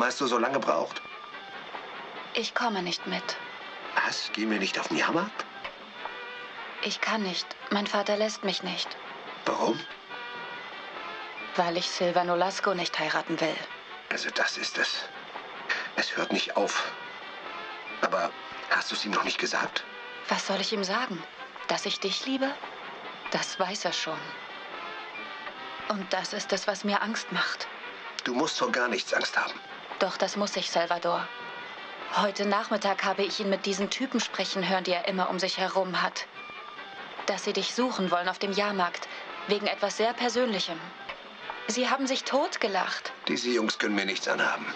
Warum hast du so lange gebraucht? Ich komme nicht mit. Was? Gehen wir nicht auf den Jahrmarkt? Ich kann nicht. Mein Vater lässt mich nicht. Warum? Weil ich Silva Nolasco nicht heiraten will. Also das ist es. Es hört nicht auf. Aber hast du es ihm noch nicht gesagt? Was soll ich ihm sagen? Dass ich dich liebe? Das weiß er schon. Und das ist es, was mir Angst macht. Du musst vor gar nichts Angst haben. Doch das muss ich, Salvador. Heute Nachmittag habe ich ihn mit diesen Typen sprechen hören, die er immer um sich herum hat. Dass sie dich suchen wollen auf dem Jahrmarkt, wegen etwas sehr Persönlichem. Sie haben sich totgelacht. Diese Jungs können mir nichts anhaben.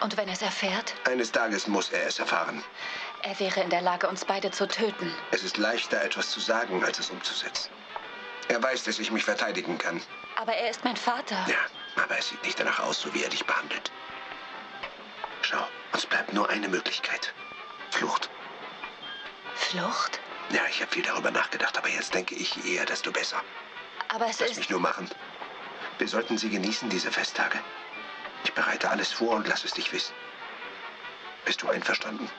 Und wenn er es erfährt? Eines Tages muss er es erfahren. Er wäre in der Lage, uns beide zu töten. Es ist leichter, etwas zu sagen, als es umzusetzen. Er weiß, dass ich mich verteidigen kann. Aber er ist mein Vater. Ja, aber es sieht nicht danach aus, so wie er dich behandelt. Schau, uns bleibt nur eine Möglichkeit. Flucht. Flucht? Ja, ich habe viel darüber nachgedacht, aber jetzt denke ich eher, desto besser. Aber es Lass ist... mich nur machen. Wir sollten sie genießen, diese Festtage. Ich bereite alles vor und lass es dich wissen. Bist du einverstanden?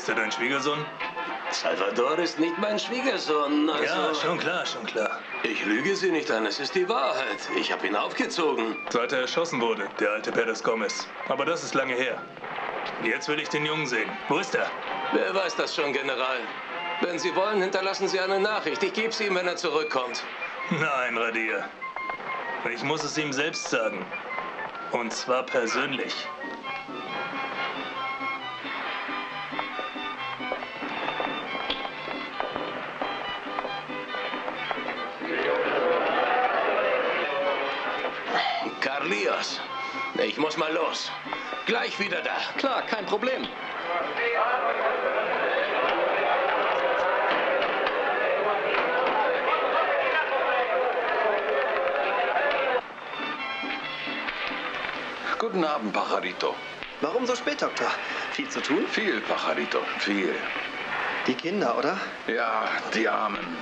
Ist er dein Schwiegersohn? Salvador ist nicht mein Schwiegersohn. Also Ja, schon klar, schon klar. Ich lüge Sie nicht an, es ist die Wahrheit. Ich habe ihn aufgezogen. Seit er erschossen wurde, der alte Perez Gomez. Aber das ist lange her. Jetzt will ich den Jungen sehen. Wo ist er? Wer weiß das schon, General? Wenn Sie wollen, hinterlassen Sie eine Nachricht. Ich gebe sie ihm, wenn er zurückkommt. Nein, Radia. Ich muss es ihm selbst sagen. Und zwar persönlich. Muss mal los. Gleich wieder da. Klar, kein Problem. Guten Abend, Pajarito. Warum so spät, Doktor? Viel zu tun? Viel, Pajarito, viel. Die Kinder, oder? Ja, die Armen.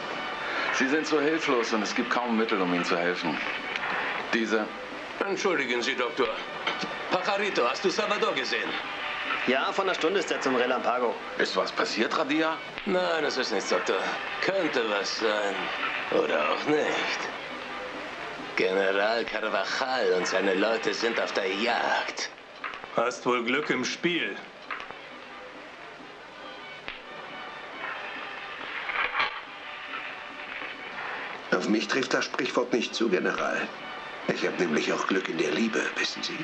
Sie sind so hilflos und es gibt kaum Mittel, um ihnen zu helfen. Diese, Entschuldigen Sie, Doktor. Pajarito, hast du Salvador gesehen? Ja, vor einer Stunde ist er zum Relampago. ist was passiert, Radia? Nein, es ist nichts, Doktor. Könnte was sein. Oder auch nicht. General Carvajal und seine Leute sind auf der Jagd. Hast wohl Glück im Spiel. Auf mich trifft das Sprichwort nicht zu, General. Ich habe nämlich auch Glück in der Liebe, wissen Sie?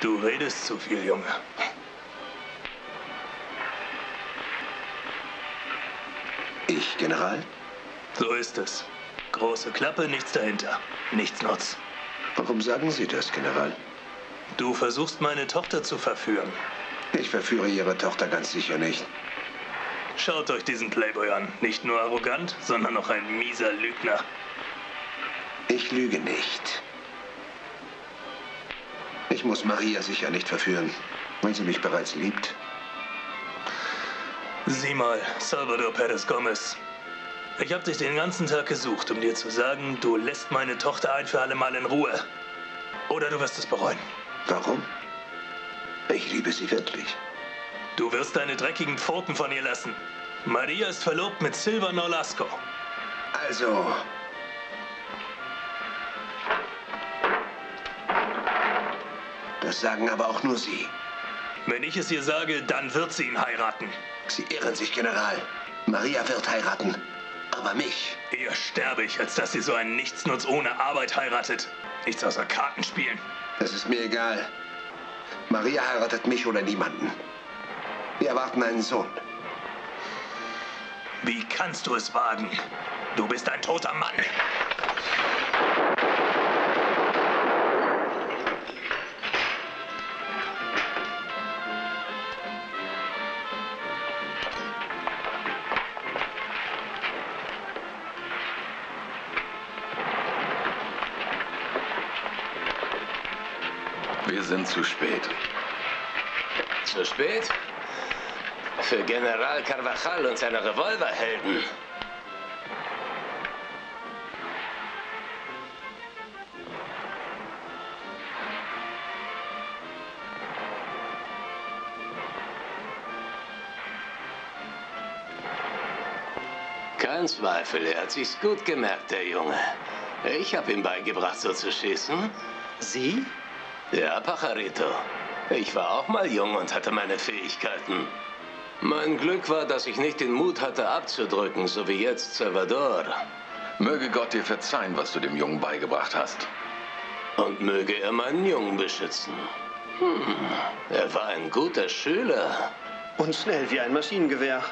Du redest zu viel, Junge. Ich, General? So ist es. Große Klappe, nichts dahinter. Nichts Nutz. Warum sagen Sie das, General? Du versuchst meine Tochter zu verführen. Ich verführe Ihre Tochter ganz sicher nicht. Schaut euch diesen Playboy an. Nicht nur arrogant, sondern auch ein mieser Lügner. Ich lüge nicht. Ich muss Maria sicher nicht verführen, weil sie mich bereits liebt. Sieh mal, Salvador Perez Gomez. Ich habe dich den ganzen Tag gesucht, um dir zu sagen, du lässt meine Tochter ein für alle Mal in Ruhe. Oder du wirst es bereuen. Warum? Ich liebe sie wirklich. Du wirst deine dreckigen Pfoten von ihr lassen. Maria ist verlobt mit Silver Nolasco. Also. Das sagen aber auch nur Sie. Wenn ich es ihr sage, dann wird sie ihn heiraten. Sie irren sich, General. Maria wird heiraten. Aber mich. Eher sterbe ich, als dass sie so einen Nichtsnutz ohne Arbeit heiratet. Nichts außer Karten spielen. Das ist mir egal. Maria heiratet mich oder niemanden. Wir erwarten einen Sohn. Wie kannst du es wagen? Du bist ein toter Mann. Zu spät. Zu spät? Für General Carvajal und seine Revolverhelden. Kein Zweifel, er hat sich's gut gemerkt, der Junge. Ich habe ihm beigebracht, so zu schießen. Sie? Ja, Pajarito. Ich war auch mal jung und hatte meine Fähigkeiten. Mein Glück war, dass ich nicht den Mut hatte, abzudrücken, so wie jetzt Salvador. Möge Gott dir verzeihen, was du dem Jungen beigebracht hast. Und möge er meinen Jungen beschützen. Hm, er war ein guter Schüler. Und schnell wie ein Maschinengewehr.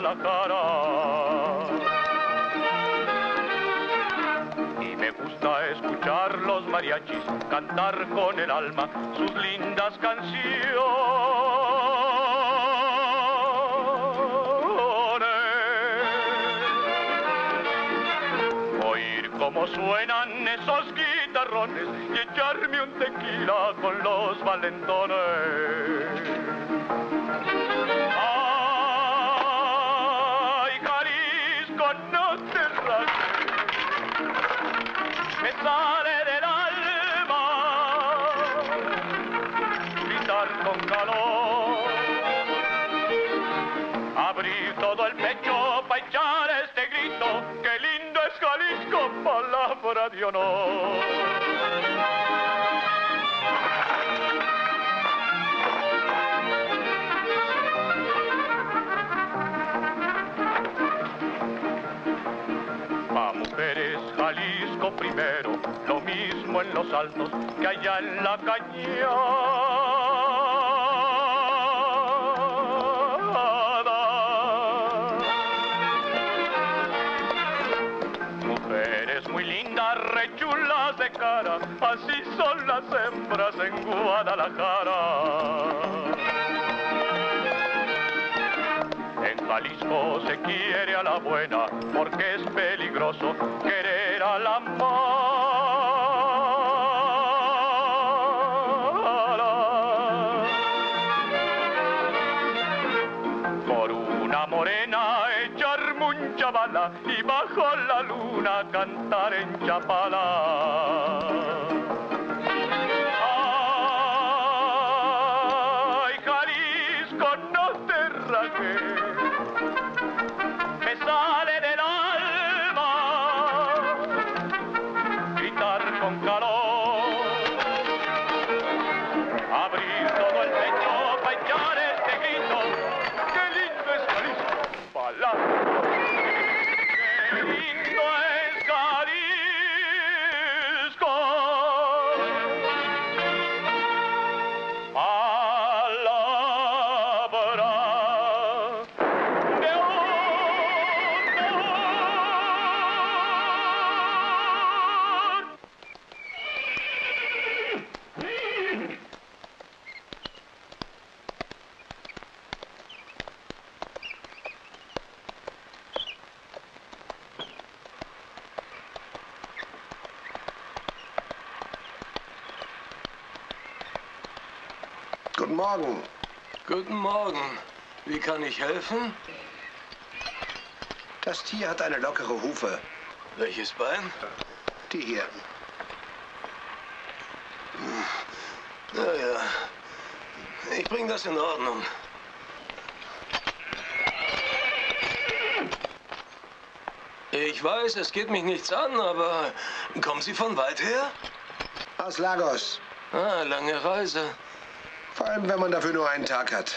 Guadalajara. Y me gusta escuchar los mariachis cantar con el alma sus lindas canciones. Oír cómo suenan esos guitarrones y echarme un tequila con los valentones. Sale del alma gritar con calor, abrir todo el pecho para echar este grito, que lindo es Jalisco, palabra de honor. Lo mismo en los altos que allá en la cañada. Mujeres muy lindas, rechulas de cara, así son las hembras en Guadalajara. En Jalisco se quiere a la buena porque es peligroso querer a la mala. Por una morena echar mucha bala y bajo la luna cantar en Chapala. Guten Morgen. Guten Morgen. Wie kann ich helfen? Das Tier hat eine lockere Hufe. Welches Bein? Die hier. Naja, ich bring das in Ordnung. Ich weiß, es geht mich nichts an, aber kommen Sie von weit her? Aus Lagos. Ah, lange Reise. Allem, wenn man dafür nur einen Tag hat.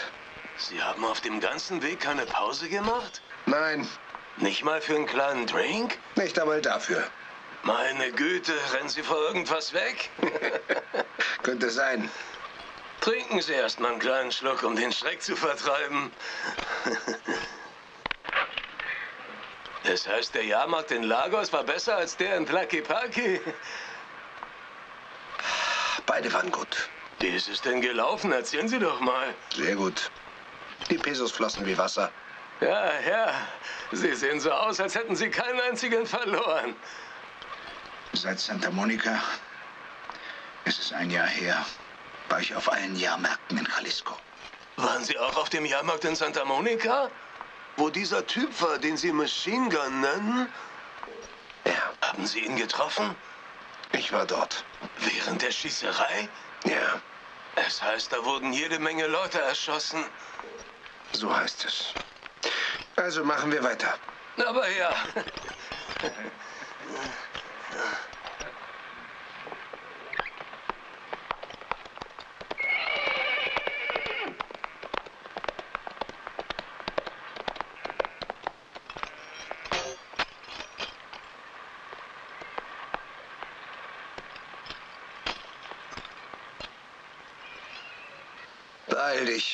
Sie haben auf dem ganzen Weg keine Pause gemacht? Nein, Nicht mal für einen kleinen Drink? nicht einmal dafür. Meine Güte, rennen Sie vor irgendwas weg? Könnte sein. Trinken Sie erst mal einen kleinen Schluck, um den Schreck zu vertreiben. Das heißt, der Jahrmarkt in Lagos war besser als der in Tlakipaki? Beide waren gut. Wie ist es denn gelaufen? Erzählen Sie doch mal. Sehr gut. Die Pesos flossen wie Wasser. Ja, ja. Sie sehen so aus, als hätten Sie keinen einzigen verloren. Seit Santa Monica, es ist ein Jahr her, war ich auf allen Jahrmärkten in Jalisco. Waren Sie auch auf dem Jahrmarkt in Santa Monica? Wo dieser Typ war, den Sie Machine Gun nennen? Ja, Haben Sie ihn getroffen? ich war dort. Während der Schießerei? Ja, Es heißt, da wurden jede Menge Leute erschossen. so heißt es. Also machen wir weiter. Aber ja,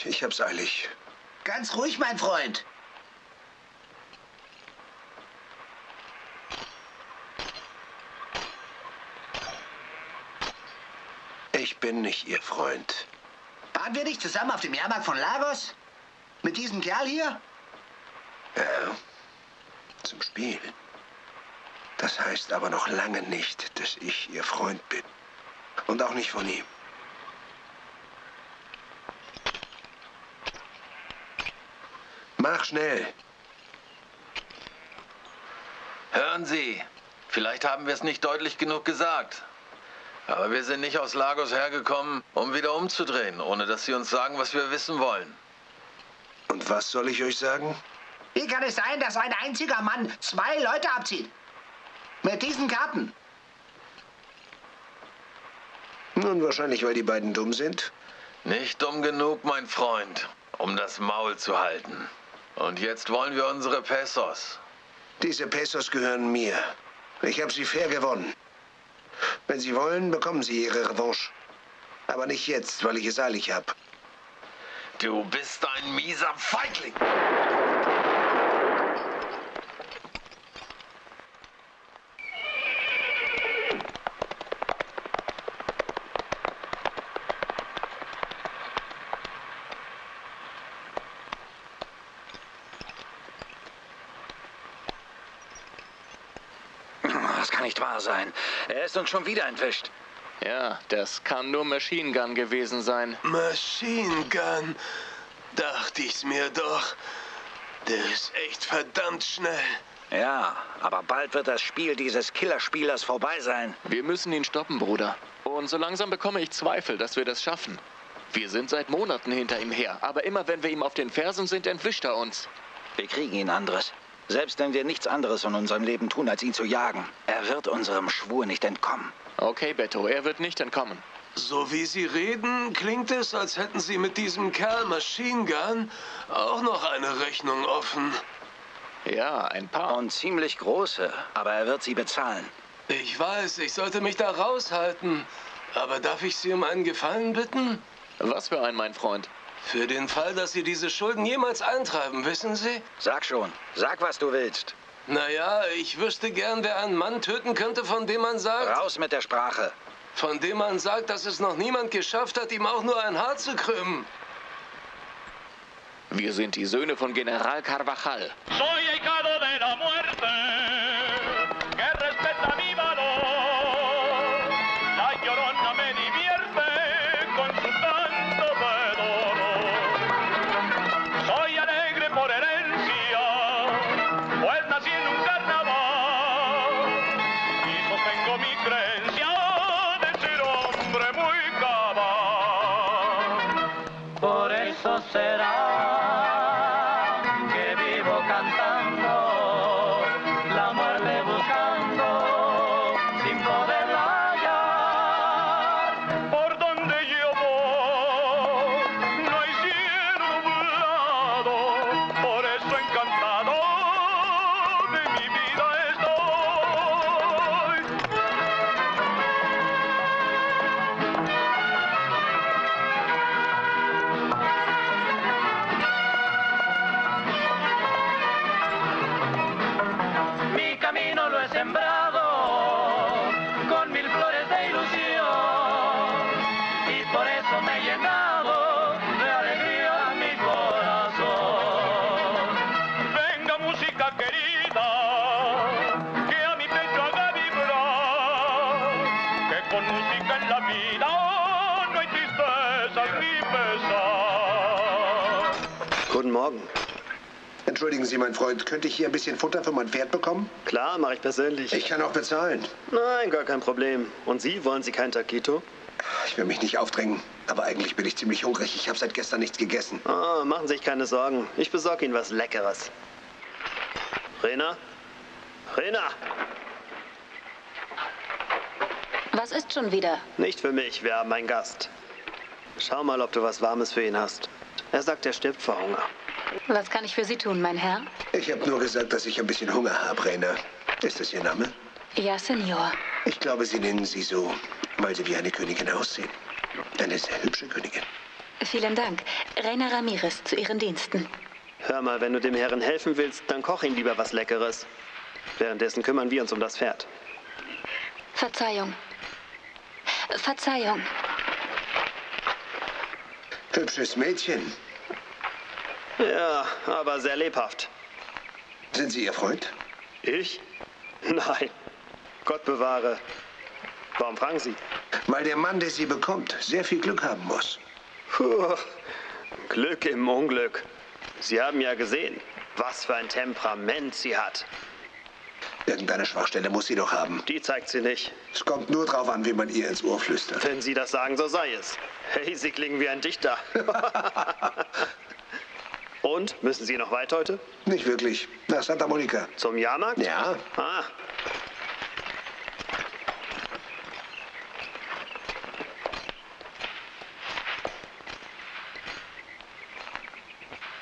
Ich hab's eilig. Ganz ruhig, mein Freund. Ich bin nicht Ihr Freund. Waren wir nicht zusammen auf dem Jahrmarkt von Lagos? Mit diesem Kerl hier? Ja, zum Spiel. Das heißt aber noch lange nicht, dass ich Ihr Freund bin. Und auch nicht von ihm. Mach schnell. Hören Sie, vielleicht haben wir es nicht deutlich genug gesagt. Aber wir sind nicht aus Lagos hergekommen, um wieder umzudrehen, ohne dass Sie uns sagen, was wir wissen wollen. Und was soll ich euch sagen? Wie kann es sein, dass ein einziger Mann zwei Leute abzieht? Mit diesen Karten. Nun, wahrscheinlich, weil die beiden dumm sind. Nicht dumm genug, mein Freund, um das Maul zu halten. Und jetzt wollen wir unsere Pesos. Diese Pesos gehören mir. Ich habe sie fair gewonnen. Wenn Sie wollen, bekommen Sie Ihre Revanche. Aber nicht jetzt, weil ich es eilig habe. Du bist ein mieser Feigling. Wahr sein. Er ist uns schon wieder entwischt. Ja, das kann nur Machine Gun gewesen sein. Machine Gun. Dachte ich's mir doch. Der ist echt verdammt schnell. Ja, aber bald wird das Spiel dieses Killerspielers vorbei sein. Wir müssen ihn stoppen, Bruder. Und so langsam bekomme ich Zweifel, dass wir das schaffen. Wir sind seit Monaten hinter ihm her, aber immer wenn wir ihm auf den Fersen sind, entwischt er uns. Wir kriegen ihn, Andres. Selbst wenn wir nichts anderes in unserem Leben tun, als ihn zu jagen. Er wird unserem Schwur nicht entkommen. Okay, Beto, er wird nicht entkommen. So wie Sie reden, klingt es, als hätten Sie mit diesem Kerl Machine Gun auch noch eine Rechnung offen. Ja, ein paar. Und ziemlich große, aber er wird sie bezahlen. Ich weiß, ich sollte mich da raushalten. Aber darf ich Sie um einen Gefallen bitten? Was für ein, mein Freund? Für den Fall, dass Sie diese Schulden jemals eintreiben, wissen Sie? Sag schon. Sag, was du willst. Naja, ich wüsste gern, wer einen Mann töten könnte, von dem man sagt, Raus mit der Sprache. von dem man sagt, dass es noch niemand geschafft hat, ihm auch nur ein Haar zu krümmen. Wir sind die Söhne von General Carvajal. Soy ahijado de la muerte, será Guten Morgen. Entschuldigen Sie, mein Freund, könnte ich hier ein bisschen Futter für mein Pferd bekommen? Klar, mache ich persönlich. Ich kann auch bezahlen. Nein, gar kein Problem. Und Sie, wollen Sie kein Taquito? Ich will mich nicht aufdrängen, aber eigentlich bin ich ziemlich hungrig. Ich habe seit gestern nichts gegessen. Ah, machen Sie sich keine Sorgen. Ich besorge Ihnen was Leckeres. Rena? Rena! Was ist schon wieder? Nicht für mich, wir haben einen Gast. Schau mal, ob du was Warmes für ihn hast. Er sagt, er stirbt vor Hunger. Was kann ich für Sie tun, mein Herr? Ich habe nur gesagt, dass ich ein bisschen Hunger habe, Rainer. Ist das Ihr Name? Ja, Senor. Ich glaube, Sie nennen sie so, weil Sie wie eine Königin aussehen. Eine sehr hübsche Königin. Vielen Dank. Reina Ramirez zu Ihren Diensten. Hör mal, wenn du dem Herrn helfen willst, dann koch ihm lieber was Leckeres. Währenddessen kümmern wir uns um das Pferd. Verzeihung. Verzeihung. Hübsches Mädchen. Ja, aber sehr lebhaft. Sind Sie Ihr Freund? Ich? Nein. Gott bewahre. Warum fragen Sie? Weil der Mann, der Sie bekommt, sehr viel Glück haben muss. Puh, Glück im Unglück. Sie haben ja gesehen, was für ein Temperament sie hat. Irgendeine Schwachstelle muss sie doch haben. Die zeigt sie nicht. Es kommt nur drauf an, wie man ihr ins Ohr flüstert. Wenn Sie das sagen, so sei es. Hey, Sie klingen wie ein Dichter. Und, müssen Sie noch weit heute? Nicht wirklich. Nach Santa Monica. Zum Jahrmarkt? Ja. Ah,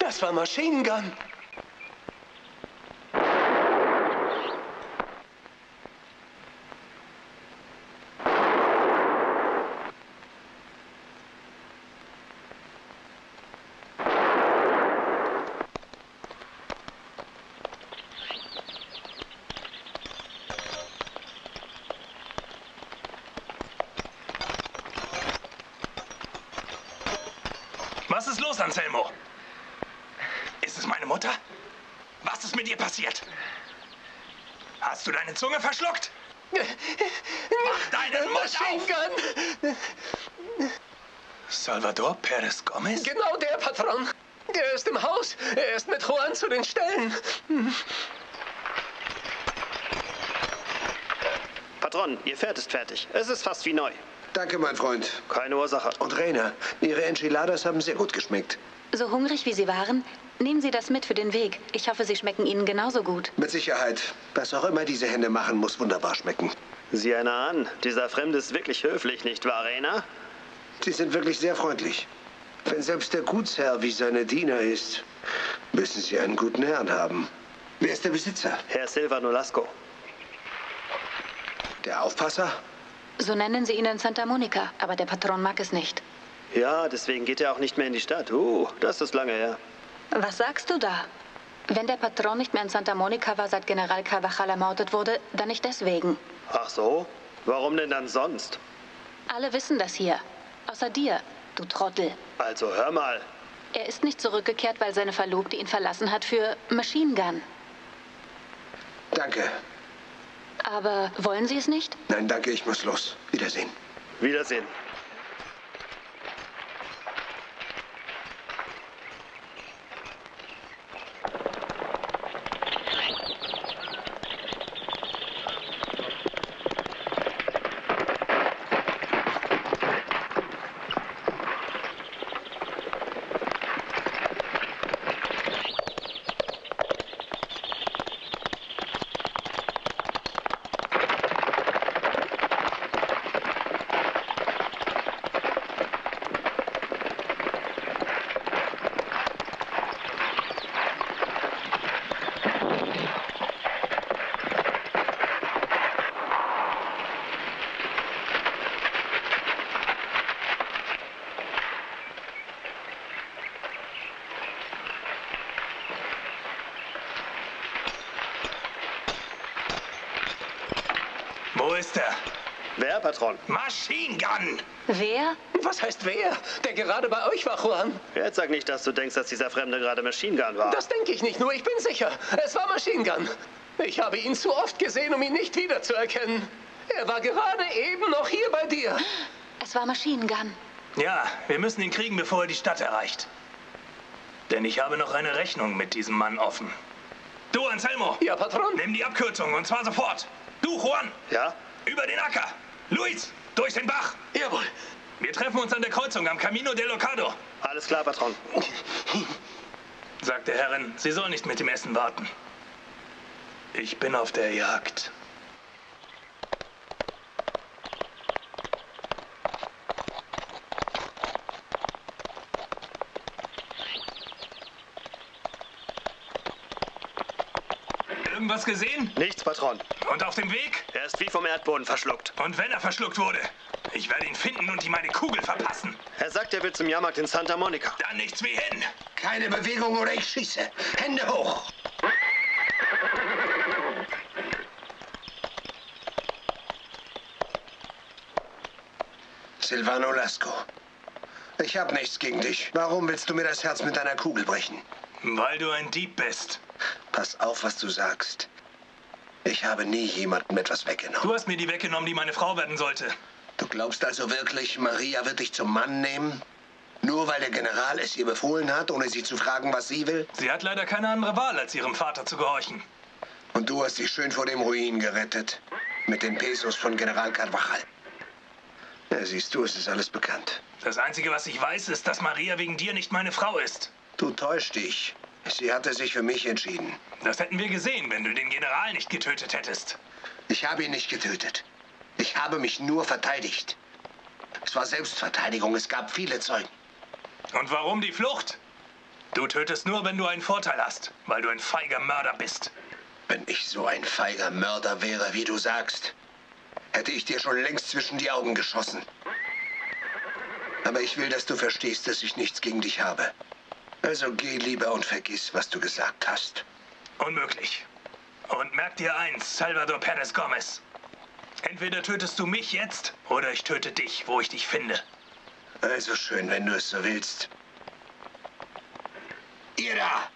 Das war Machine Gun. Was ist los, Anselmo? Ist es meine Mutter? Was ist mit ihr passiert? Hast du deine Zunge verschluckt? Mach deinen Mund auf! Salvador Perez Gomez? Genau der Patron. Er ist im Haus. Er ist mit Juan zu den Stellen. Patron, Ihr Pferd ist fertig. Es ist fast wie neu. Danke, mein Freund. Keine Ursache. Und Rainer, Ihre Enchiladas haben sehr gut geschmeckt. So hungrig wie Sie waren, nehmen Sie das mit für den Weg. Ich hoffe, sie schmecken Ihnen genauso gut. Mit Sicherheit. Was auch immer diese Hände machen, muss wunderbar schmecken. Sieh einer an. Dieser Fremde ist wirklich höflich, nicht wahr, Rena? Sie sind wirklich sehr freundlich. Wenn selbst der Gutsherr wie seine Diener ist, müssen Sie einen guten Herrn haben. Wer ist der Besitzer? Herr Silva Nolasco. Der Aufpasser? So nennen Sie ihn in Santa Monica, aber der Patron mag es nicht. Ja, deswegen geht er auch nicht mehr in die Stadt. Uh, das ist lange her. Was sagst du da? Wenn der Patron nicht mehr in Santa Monica war, seit General Carvajal ermordet wurde, dann nicht deswegen. Ach so? Warum denn dann sonst? Alle wissen das hier. Außer dir, du Trottel. Also hör mal. Er ist nicht zurückgekehrt, weil seine Verlobte ihn verlassen hat für Machine Gun. Danke. Aber wollen Sie es nicht? Nein, danke, ich muss los. Wiedersehen. Wiedersehen. Wo ist er? Wer, Patron? Machine Gun! Wer? Was heißt wer? Der gerade bei euch war, Juan. Jetzt sag nicht, dass du denkst, dass dieser Fremde gerade Machine Gun war. Das denke ich nicht, nur ich bin sicher. Es war Machine Gun. Ich habe ihn zu oft gesehen, um ihn nicht wiederzuerkennen. Er war gerade eben noch hier bei dir. Es war Machine Gun. Ja, wir müssen ihn kriegen, bevor er die Stadt erreicht. Denn ich habe noch eine Rechnung mit diesem Mann offen. Du, Anselmo! Ja, Patron? Nimm die Abkürzung und zwar sofort. Du, Juan! Ja? Über den Acker! Luis! Durch den Bach! Jawohl. Wir treffen uns an der Kreuzung am Camino del Locado. Alles klar, Patron. Sagt der Herrin, sie soll nicht mit dem Essen warten. Ich bin auf der Jagd. Irgendwas gesehen? Nichts, Patron. Und auf dem Weg? Er ist wie vom Erdboden verschluckt. Und wenn er verschluckt wurde? Ich werde ihn finden und ihm meine Kugel verpassen. Er sagt, er will zum Jahrmarkt in Santa Monica. Dann nichts wie hin. Keine Bewegung oder ich schieße. Hände hoch. Silvano Lasco. Ich habe nichts gegen dich. Warum willst du mir das Herz mit deiner Kugel brechen? Weil du ein Dieb bist. Pass auf, was du sagst. Ich habe nie jemandem etwas weggenommen. Du hast mir die weggenommen, die meine Frau werden sollte. Du glaubst also wirklich, Maria wird dich zum Mann nehmen? Nur weil der General es ihr befohlen hat, ohne sie zu fragen, was sie will? Sie hat leider keine andere Wahl, als ihrem Vater zu gehorchen. Und du hast sie schön vor dem Ruin gerettet. Mit den Pesos von General Carvajal. Ja, siehst du, es ist alles bekannt. Das Einzige, was ich weiß, ist, dass Maria wegen dir nicht meine Frau ist. Du täuscht dich. Sie hatte sich für mich entschieden. Das hätten wir gesehen, wenn du den General nicht getötet hättest. Ich habe ihn nicht getötet. Ich habe mich nur verteidigt. Es war Selbstverteidigung. Es gab viele Zeugen. Und warum die Flucht? Du tötest nur, wenn du einen Vorteil hast, weil du ein feiger Mörder bist. Wenn ich so ein feiger Mörder wäre, wie du sagst, hätte ich dir schon längst zwischen die Augen geschossen. Aber ich will, dass du verstehst, dass ich nichts gegen dich habe. Also geh lieber und vergiss, was du gesagt hast. Unmöglich. Und merk dir eins, Salvador Perez Gomez. Entweder tötest du mich jetzt oder ich töte dich, wo ich dich finde. Also schön, wenn du es so willst. Ihr da!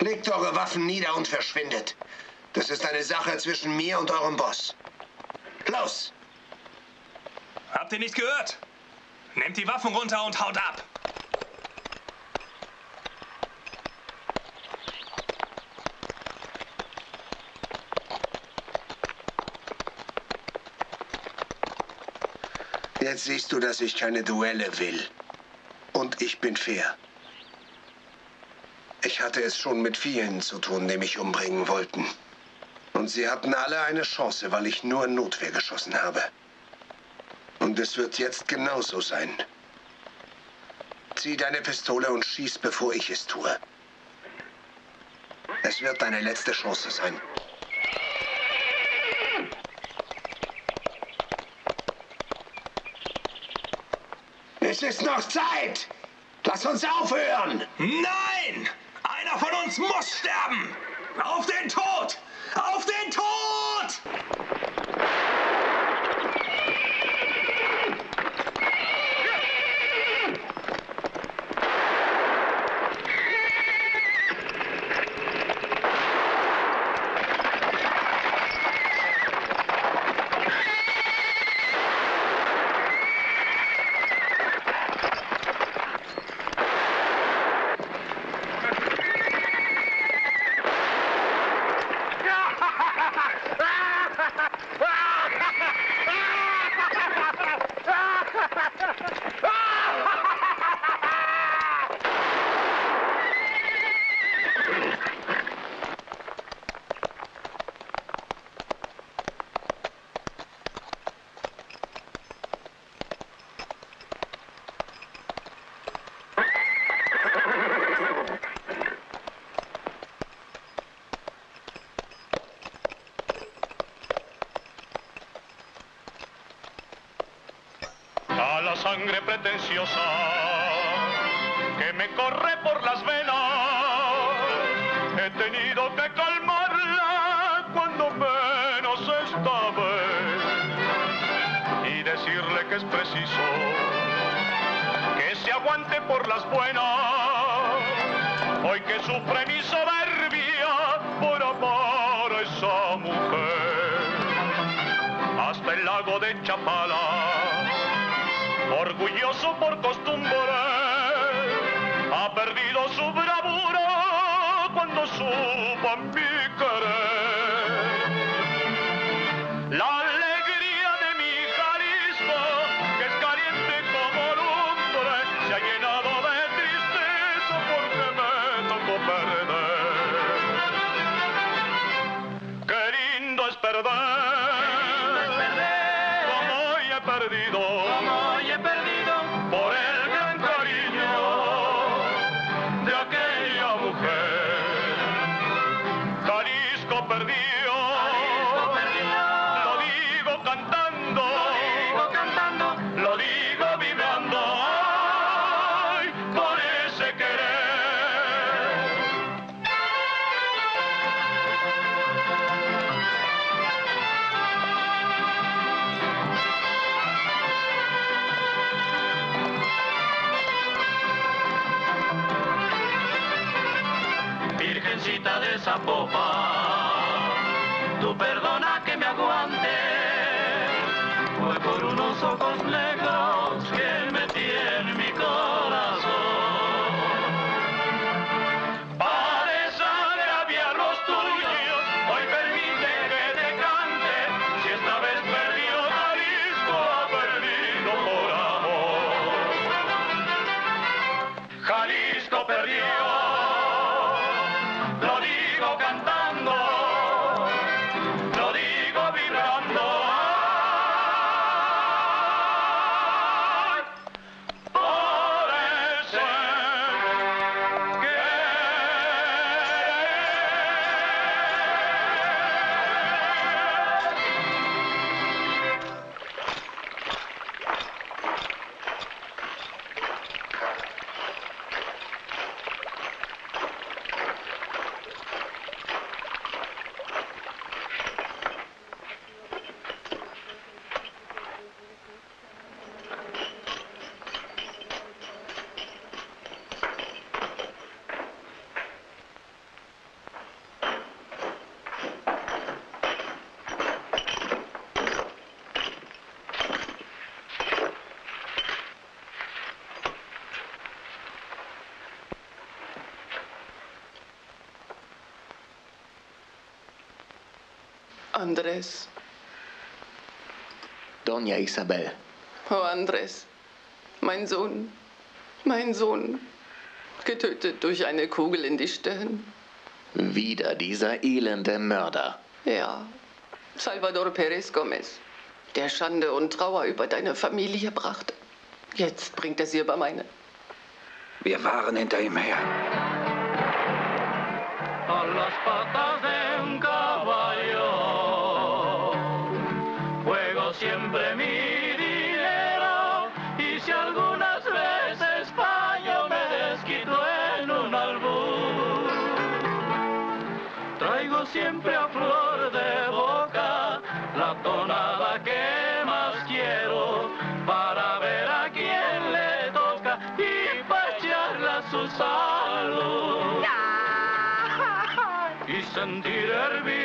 Legt eure Waffen nieder und verschwindet. Das ist eine Sache zwischen mir und eurem Boss. Los! Habt ihr nicht gehört? Nehmt die Waffen runter und haut ab. Jetzt siehst du, dass ich keine Duelle will. Und ich bin fair. Ich hatte es schon mit vielen zu tun, die mich umbringen wollten. Und sie hatten alle eine Chance, weil ich nur Notwehr geschossen habe. Und es wird jetzt genauso sein. Zieh deine Pistole und schieß, bevor ich es tue. Es wird deine letzte Chance sein. Es ist noch Zeit! Lass uns aufhören! Nein! Einer von uns muss sterben! Auf den Tod! Auf den Tod! Sangre pretenciosa que me corre por las venas. He tenido que calmarla cuando menos esta vez. que es preciso que se aguante por las buenas. Hoy que sufre mi soberbia por amar a esa mujer. Hasta el lago de Chapala, orgulloso por costumbre, ha perdido su bravura cuando supo mi querer. La alegría de mi Jalisco, que es caliente como lumbre, se ha llenado de tristeza porque me tocó perder. Qué lindo es perder. Como hoy he perdido. esa popa, tu perdón. Andrés, Doña Isabel. oh Andrés, mein Sohn, mein Sohn, getötet durch eine Kugel in die Stirn. Wieder dieser elende Mörder. Ja, Salvador Pérez Gomez, der Schande und Trauer über deine Familie brachte. Jetzt bringt er sie über meine. Wir waren hinter ihm her. சந்திரர் வீ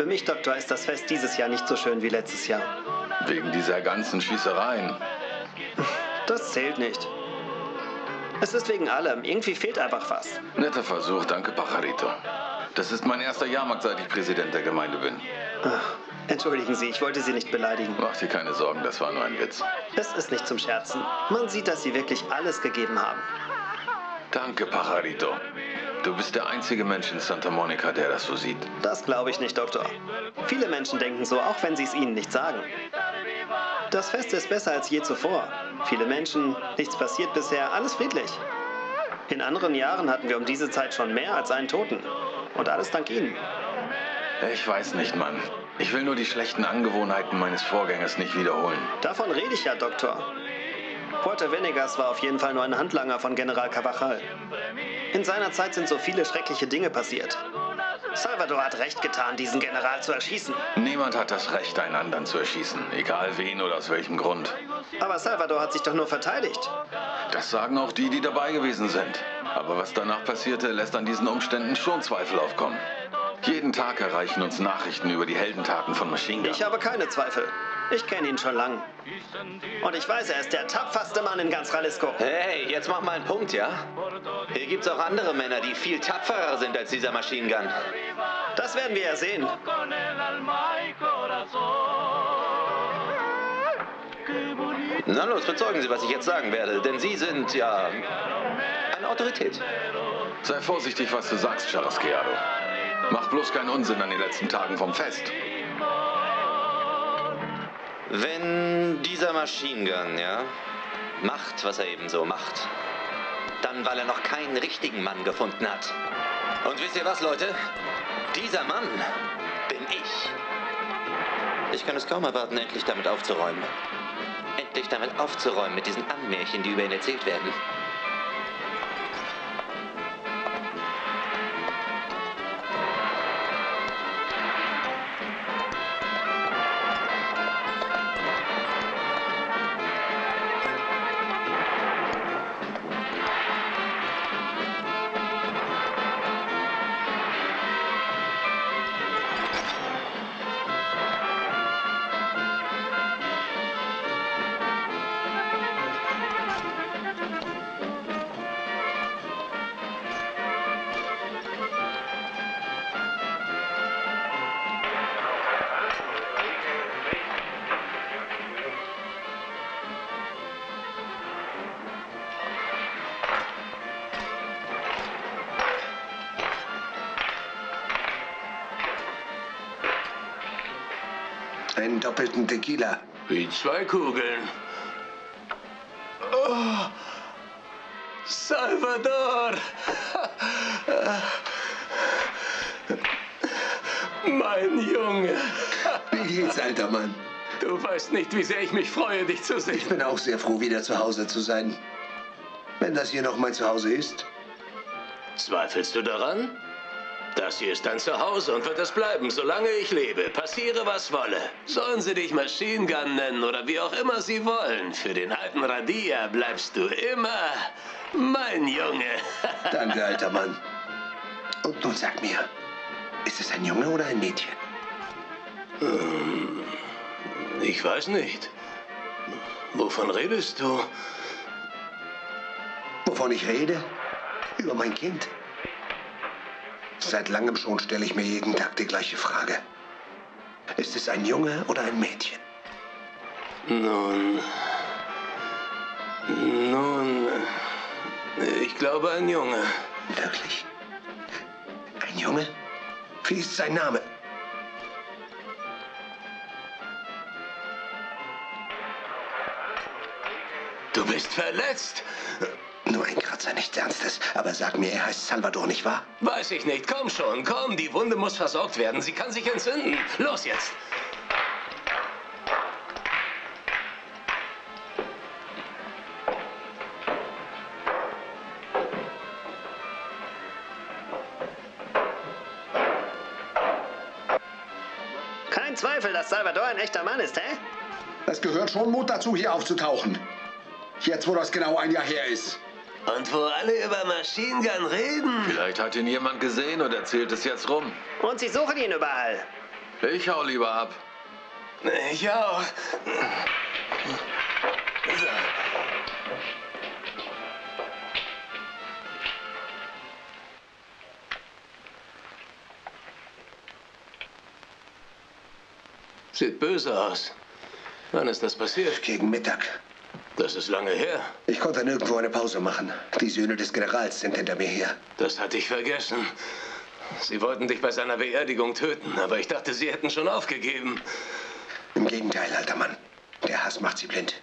Für mich, Doktor, ist das Fest dieses Jahr nicht so schön wie letztes Jahr. Wegen dieser ganzen Schießereien. Das zählt nicht. Es ist wegen allem. Irgendwie fehlt einfach was. Netter Versuch, danke, Pajarito. Das ist mein erster Jahrmarkt, seit ich Präsident der Gemeinde bin. Ach, entschuldigen Sie, ich wollte Sie nicht beleidigen. Mach dir keine Sorgen, das war nur ein Witz. Es ist nicht zum Scherzen. Man sieht, dass Sie wirklich alles gegeben haben. Danke, Pajarito. Du bist der einzige Mensch in Santa Monica, der das so sieht. Das glaube ich nicht, Doktor. Viele Menschen denken so, auch wenn sie es Ihnen nicht sagen. Das Fest ist besser als je zuvor. Viele Menschen, nichts passiert bisher, alles friedlich. In anderen Jahren hatten wir um diese Zeit schon mehr als einen Toten. Und alles dank Ihnen. Ich weiß nicht, Mann. Ich will nur die schlechten Angewohnheiten meines Vorgängers nicht wiederholen. Davon rede ich ja, Doktor. Porter Venegas war auf jeden Fall nur ein Handlanger von General Carvajal. In seiner Zeit sind so viele schreckliche Dinge passiert. Salvador hat recht getan, diesen General zu erschießen. Niemand hat das Recht, einen anderen zu erschießen, egal wen oder aus welchem Grund. Aber Salvador hat sich doch nur verteidigt. Das sagen auch die, die dabei gewesen sind. Aber was danach passierte, lässt an diesen Umständen schon Zweifel aufkommen. Jeden Tag erreichen uns Nachrichten über die Heldentaten von Machine Gun. Ich habe keine Zweifel. Ich kenne ihn schon lang. Und ich weiß, er ist der tapferste Mann in ganz Jalisco. Hey, jetzt mach mal einen Punkt, ja? Hier gibt's auch andere Männer, die viel tapferer sind als dieser Machine Gun. Das werden wir ja sehen. Na los, bezeugen Sie, was ich jetzt sagen werde, denn Sie sind ja eine Autorität. Sei vorsichtig, was du sagst, Charasqueado. Mach bloß keinen Unsinn an den letzten Tagen vom Fest. Wenn dieser Machine Gun, ja, macht, was er eben so macht, dann weil er noch keinen richtigen Mann gefunden hat. Und wisst ihr was, Leute? Dieser Mann bin ich. Ich kann es kaum erwarten, endlich damit aufzuräumen. Endlich damit aufzuräumen mit diesen Anmärchen, die über ihn erzählt werden. Einen doppelten Tequila. Wie zwei Kugeln. Oh, Salvador! Mein Junge. Wie geht's, alter Mann? Du weißt nicht, wie sehr ich mich freue, dich zu sehen. Ich bin auch sehr froh, wieder zu Hause zu sein. Wenn das hier noch mein Zuhause ist. Zweifelst du daran? Das hier ist dein Zuhause und wird es bleiben, solange ich lebe. Passiere, was wolle. Sollen sie dich Machine Gun nennen oder wie auch immer sie wollen. Für den alten Radia bleibst du immer mein Junge. Danke, alter Mann. Und nun sag mir, ist es ein Junge oder ein Mädchen? Ähm, Ich weiß nicht. Wovon redest du? Wovon ich rede? Über mein Kind. Seit langem schon stelle ich mir jeden Tag die gleiche Frage. Ist es ein Junge oder ein Mädchen? Nun. Nun. Ich glaube, ein Junge. Wirklich? Ein Junge? Wie ist sein Name? Du bist verletzt. Nur ein Kratzer, nichts Ernstes. Aber sag mir, er heißt Salvador, nicht wahr? Weiß ich nicht. Komm schon, komm. Die Wunde muss versorgt werden. Sie kann sich entzünden. Los jetzt. Kein Zweifel, dass Salvador ein echter Mann ist, hä? Es gehört schon Mut dazu, hier aufzutauchen. Jetzt, wo das genau ein Jahr her ist. Und wo alle über Machine Gun reden. Vielleicht hat ihn jemand gesehen und erzählt es jetzt rum. Und sie suchen ihn überall. Ich hau lieber ab. Ich auch. Sieht böse aus. Wann ist das passiert? Gegen Mittag. Das ist lange her. Ich konnte nirgendwo eine Pause machen. Die Söhne des Generals sind hinter mir her. Das hatte ich vergessen. Sie wollten dich bei seiner Beerdigung töten, aber ich dachte, Sie hätten schon aufgegeben. Im Gegenteil, alter Mann. Der Hass macht sie blind.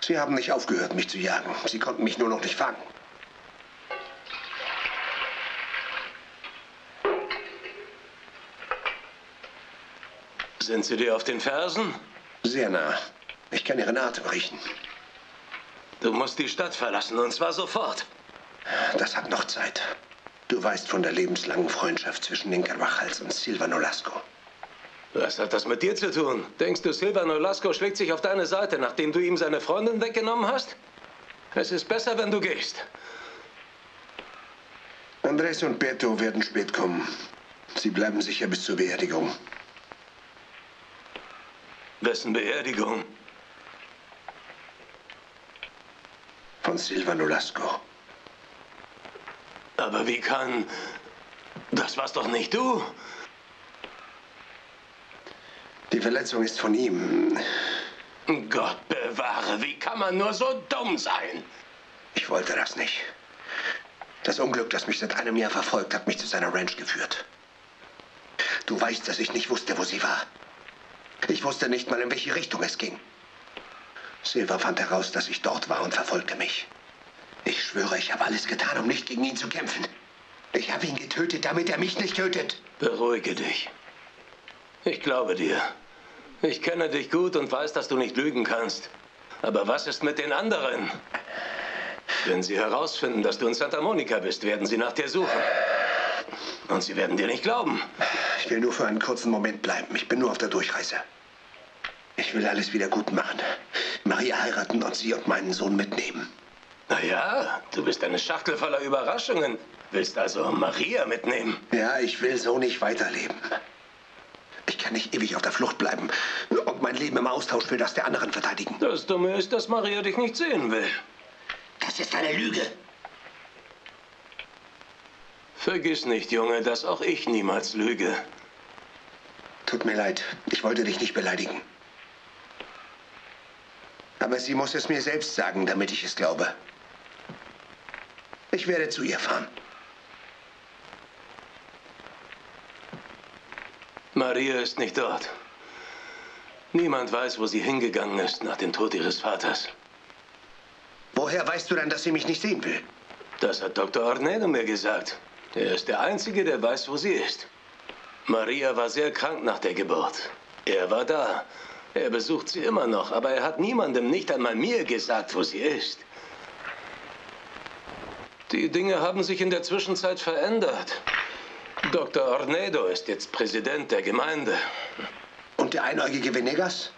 Sie haben nicht aufgehört, mich zu jagen. Sie konnten mich nur noch nicht fangen. Sind Sie dir auf den Fersen? Sehr nah. Ich kann Ihren Atem riechen. Du musst die Stadt verlassen, und zwar sofort. Das hat noch Zeit. Du weißt von der lebenslangen Freundschaft zwischen den Carvajals und Silva Nolasco. Was hat das mit dir zu tun? Denkst du, Silva Nolasco schlägt sich auf deine Seite, nachdem du ihm seine Freundin weggenommen hast? Es ist besser, wenn du gehst. Andres und Beto werden spät kommen. Sie bleiben sicher bis zur Beerdigung. Wessen Beerdigung? Von Silva Nolasco. Aber wie kann... Das warst doch nicht du. Die Verletzung ist von ihm. Gott bewahre, wie kann man nur so dumm sein? Ich wollte das nicht. Das Unglück, das mich seit einem Jahr verfolgt, hat mich zu seiner Ranch geführt. Du weißt, dass ich nicht wusste, wo sie war. Ich wusste nicht mal, in welche Richtung es ging. Silva fand heraus, dass ich dort war und verfolgte mich. Ich schwöre, ich habe alles getan, um nicht gegen ihn zu kämpfen. Ich habe ihn getötet, damit er mich nicht tötet. Beruhige dich. Ich glaube dir. Ich kenne dich gut und weiß, dass du nicht lügen kannst. Aber was ist mit den anderen? Wenn sie herausfinden, dass du in Santa Monica bist, werden sie nach dir suchen. Und sie werden dir nicht glauben. Ich will nur für einen kurzen Moment bleiben. Ich bin nur auf der Durchreise. Ich will alles wieder gut machen. Maria heiraten und sie und meinen Sohn mitnehmen. Naja, du bist eine Schachtel voller Überraschungen. Willst also Maria mitnehmen? Ja, ich will so nicht weiterleben. Ich kann nicht ewig auf der Flucht bleiben und mein Leben im Austausch für das der anderen verteidigen. Das Dumme ist, dass Maria dich nicht sehen will. Das ist eine Lüge. Vergiss nicht, Junge, dass auch ich niemals lüge. Tut mir leid, ich wollte dich nicht beleidigen. Aber sie muss es mir selbst sagen, damit ich es glaube. Ich werde zu ihr fahren. Maria ist nicht dort. Niemand weiß, wo sie hingegangen ist nach dem Tod ihres Vaters. Woher weißt du dann, dass sie mich nicht sehen will? Das hat Dr. Ornedo mir gesagt. Er ist der Einzige, der weiß, wo sie ist. Maria war sehr krank nach der Geburt. Er war da. Er besucht sie immer noch, aber er hat niemandem, nicht einmal mir gesagt, wo sie ist. Die Dinge haben sich in der Zwischenzeit verändert. Dr. Ornedo ist jetzt Präsident der Gemeinde. Und der einäugige Venegas?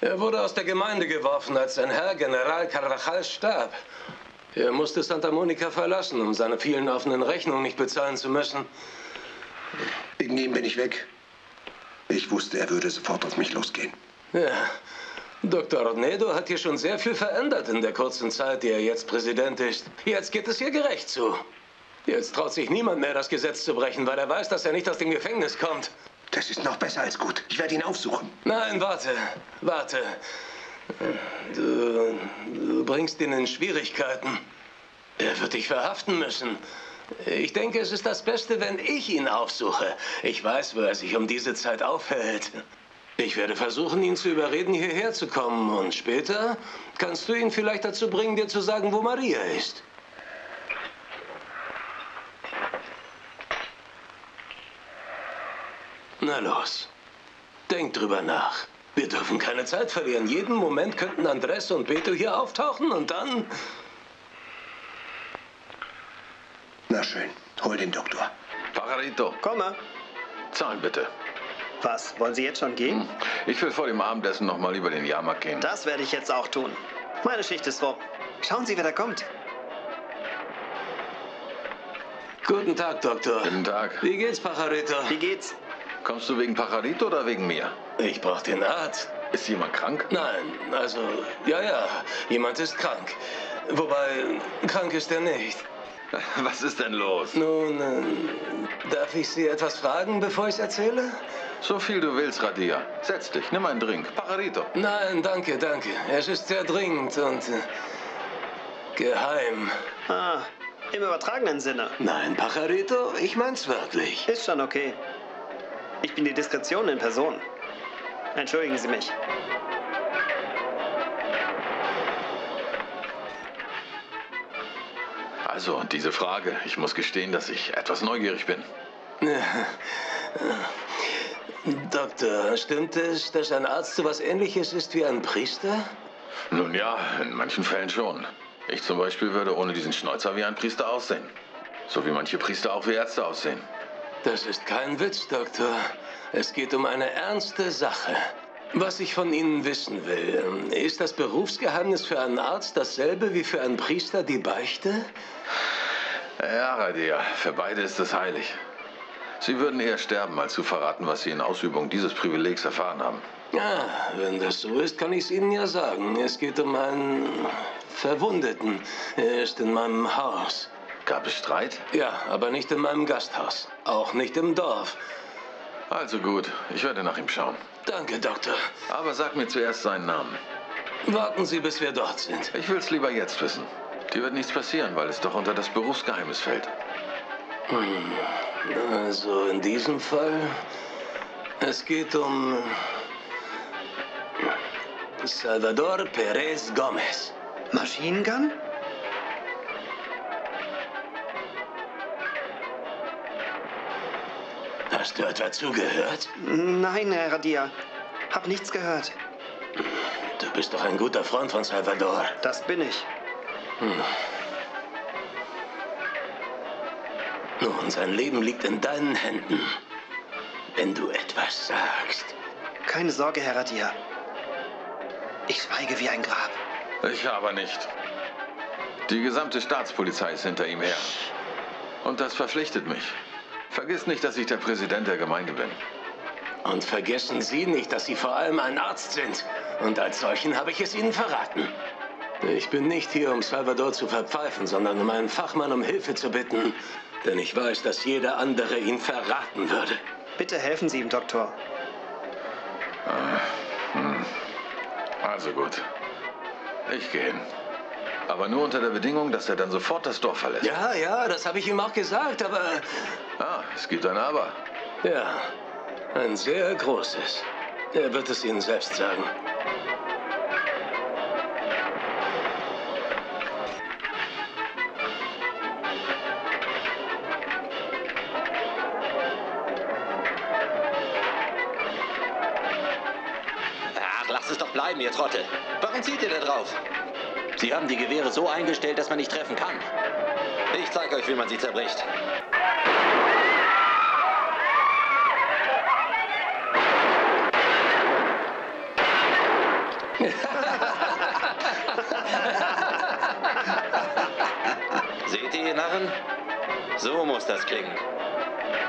Er wurde aus der Gemeinde geworfen, als sein Herr General Carvajal starb. Er musste Santa Monica verlassen, um seine vielen offenen Rechnungen nicht bezahlen zu müssen. Wegen ihm bin ich weg. Ich wusste, er würde sofort auf mich losgehen. Ja, Dr. Ornedo hat hier schon sehr viel verändert in der kurzen Zeit, die er jetzt Präsident ist. Jetzt geht es hier gerecht zu. Jetzt traut sich niemand mehr, das Gesetz zu brechen, weil er weiß, dass er nicht aus dem Gefängnis kommt. Das ist noch besser als gut. Ich werde ihn aufsuchen. Nein, warte, warte. Du, du bringst ihn in Schwierigkeiten. Er wird dich verhaften müssen. Ich denke, es ist das Beste, wenn ich ihn aufsuche. Ich weiß, wo er sich um diese Zeit aufhält. Ich werde versuchen, ihn zu überreden, hierher zu kommen. Und später kannst du ihn vielleicht dazu bringen, dir zu sagen, wo Maria ist. Na los, denk drüber nach. Wir dürfen keine Zeit verlieren. Jeden Moment könnten Andres und Beto hier auftauchen und dann... Na schön, hol den Doktor. Pajarito. Komme. Zahlen bitte. Was, wollen Sie jetzt schon gehen? Ich will vor dem Abendessen noch mal über den Jahrmarkt gehen. Das werde ich jetzt auch tun. Meine Schicht ist rum. Schauen Sie, wer da kommt. Guten Tag, Doktor. Guten Tag. Wie geht's, Pajarito? Wie geht's? Kommst du wegen Pajarito oder wegen mir? Ich brauch den Arzt. Ist jemand krank? Nein, also, ja, ja, jemand ist krank. Wobei, krank ist er nicht. Was ist denn los? Nun, äh, darf ich Sie etwas fragen, bevor ich es erzähle? So viel du willst, Radia. Setz dich, nimm einen Drink. Paradito. Nein, danke, danke. Es ist sehr dringend und äh, geheim. Ah, im übertragenen Sinne. Nein, Pajarito, ich mein's wörtlich. Ist schon okay. Ich bin die Diskretion in Person. Entschuldigen Sie mich. Also, diese Frage. Ich muss gestehen, dass ich etwas neugierig bin. Doktor, stimmt es, dass ein Arzt so was ähnliches ist wie ein Priester? Nun ja, in manchen Fällen schon. Ich zum Beispiel würde ohne diesen Schnäuzer wie ein Priester aussehen. So wie manche Priester auch wie Ärzte aussehen. Das ist kein Witz, Doktor. Es geht um eine ernste Sache. Was ich von Ihnen wissen will, ist das Berufsgeheimnis für einen Arzt dasselbe wie für einen Priester die Beichte? Ja, Radia, für beide ist es heilig. Sie würden eher sterben, als zu verraten, was Sie in Ausübung dieses Privilegs erfahren haben. Ja, wenn das so ist, kann ich es Ihnen ja sagen. Es geht um einen Verwundeten. Er ist in meinem Haus. Gab es Streit? Ja, aber nicht in meinem Gasthaus. Auch nicht im Dorf. Also gut, ich werde nach ihm schauen. Danke, Doktor. Aber sag mir zuerst seinen Namen. Warten Sie, bis wir dort sind. Ich will es lieber jetzt wissen. Dir wird nichts passieren, weil es doch unter das Berufsgeheimnis fällt. Also in diesem Fall, es geht um Salvador Perez Gomez. Machine Gun? Hast du etwa zugehört? Nein, Herr Radia. Hab nichts gehört. Du bist doch ein guter Freund von Salvador. Das bin ich. Hm. Nun, sein Leben liegt in deinen Händen. Wenn du etwas sagst. Keine Sorge, Herr Radia. Ich schweige wie ein Grab. Ich aber nicht. Die gesamte Staatspolizei ist hinter ihm her. Und das verpflichtet mich. Vergiss nicht, dass ich der Präsident der Gemeinde bin. Und vergessen Sie nicht, dass Sie vor allem ein Arzt sind. Und als solchen habe ich es Ihnen verraten. Ich bin nicht hier, um Salvador zu verpfeifen, sondern um einen Fachmann um Hilfe zu bitten. Denn ich weiß, dass jeder andere ihn verraten würde. Bitte helfen Sie ihm, Doktor. Ah, hm. Also gut. Ich gehe hin. Aber nur unter der Bedingung, dass er dann sofort das Dorf verlässt. Ja, ja, das habe ich ihm auch gesagt, aber... Ah, es gibt ein Aber. Ja, ein sehr großes. Er wird es Ihnen selbst sagen. Bleiben, ihr Trottel. Warum zieht ihr da drauf? Sie haben die Gewehre so eingestellt, dass man nicht treffen kann. Ich zeige euch, wie man sie zerbricht. Seht ihr, ihr Narren? So muss das klingen.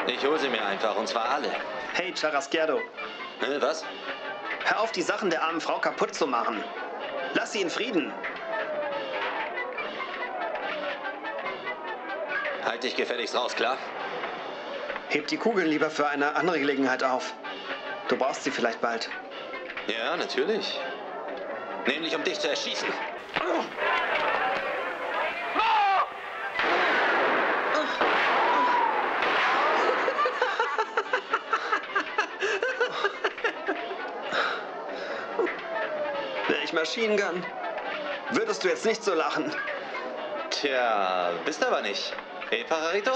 Ich hole sie mir einfach, und zwar alle. Hey, Charasquero. Hä, was? Hör auf, die Sachen der armen Frau kaputt zu machen. Lass sie in Frieden. Halt dich gefälligst raus, klar? Heb die Kugeln lieber für eine andere Gelegenheit auf. Du brauchst sie vielleicht bald. Ja, natürlich. Nämlich um dich zu erschießen. Wäre ich Machine Gun, würdest du jetzt nicht so lachen. Tja, bist aber nicht. Hey, Pararito?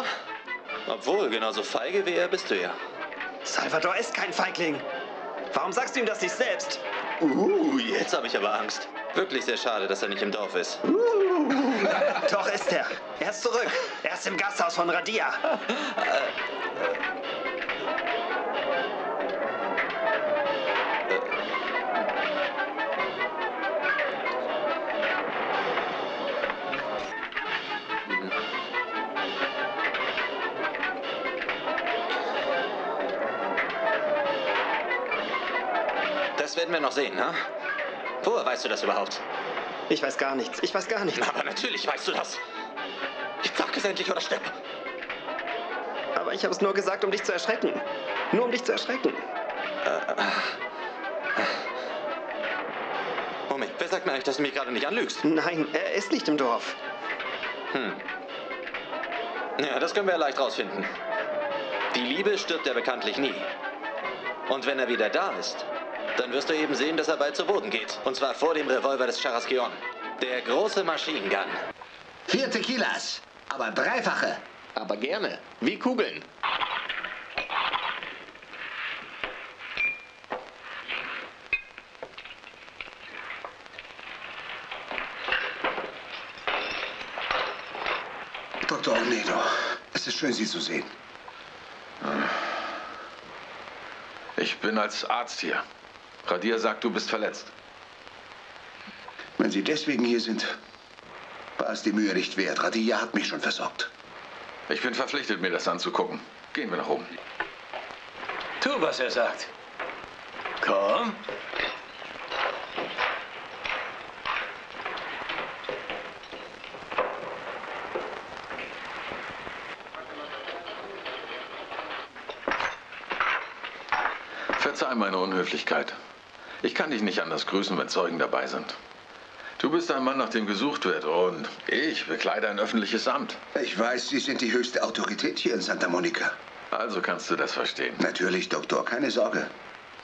Obwohl, genauso feige wie er bist du ja. Salvador ist kein Feigling. Warum sagst du ihm das nicht selbst? Uh, jetzt habe ich aber Angst. Wirklich sehr schade, dass er nicht im Dorf ist. Doch ist er. Er ist zurück. Er ist im Gasthaus von Radia. werden wir noch sehen, ne? Woher weißt du das überhaupt? Ich weiß gar nichts. Ich weiß gar nichts. Aber natürlich weißt du das. Jetzt sag es endlich oder stirb. Aber ich habe es nur gesagt, um dich zu erschrecken. Nur um dich zu erschrecken. Moment, wer sagt mir eigentlich, dass du mich gerade nicht anlügst? Nein, er ist nicht im Dorf. Hm. Ja, das können wir ja leicht rausfinden. Die Liebe stirbt ja bekanntlich nie. Und wenn er wieder da ist, dann wirst du eben sehen, dass er bald zu Boden geht. Und zwar vor dem Revolver des Charasquion. Der große Machine Gun. Vier Tequilas. aber dreifache. Aber gerne. Wie Kugeln. Dr. Ornedo, es ist schön, Sie zu sehen. Ich bin als Arzt hier. Radia sagt, du bist verletzt. Wenn Sie deswegen hier sind, war es die Mühe nicht wert. Radia hat mich schon versorgt. Ich bin verpflichtet, mir das anzugucken. Gehen wir nach oben. Tu, was er sagt. Komm. Verzeih meine Unhöflichkeit. Ich kann dich nicht anders grüßen, wenn Zeugen dabei sind. Du bist ein Mann, nach dem gesucht wird und ich bekleide ein öffentliches Amt. Ich weiß, Sie sind die höchste Autorität hier in Santa Monica. Also kannst du das verstehen. Natürlich, Doktor, keine Sorge.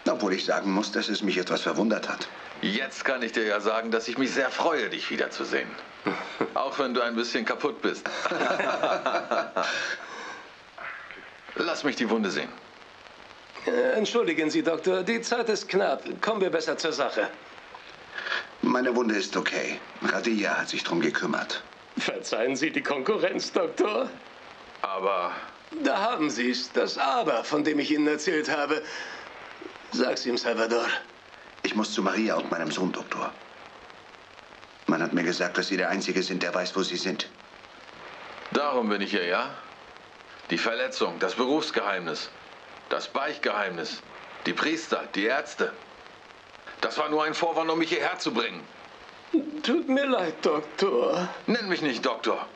Obwohl ich sagen muss, dass es mich etwas verwundert hat. Jetzt kann ich dir ja sagen, dass ich mich sehr freue, dich wiederzusehen. Auch wenn du ein bisschen kaputt bist. Lass mich die Wunde sehen. Äh, Entschuldigen Sie, Doktor, die Zeit ist knapp. Kommen wir besser zur Sache. Meine Wunde ist okay. Radia hat sich drum gekümmert. Verzeihen Sie die Konkurrenz, Doktor. Aber Da haben Sie es, das Aber, von dem ich Ihnen erzählt habe. Sag's ihm, Salvador. Ich muss zu Maria und meinem Sohn, Doktor. Man hat mir gesagt, dass Sie der Einzige sind, der weiß, wo Sie sind. darum bin ich hier, ja? Die Verletzung, das Berufsgeheimnis, das Beichtgeheimnis, die Priester, die Ärzte. Das war nur ein Vorwand, um mich hierher zu bringen. Tut mir leid, Doktor. Nenn mich nicht Doktor.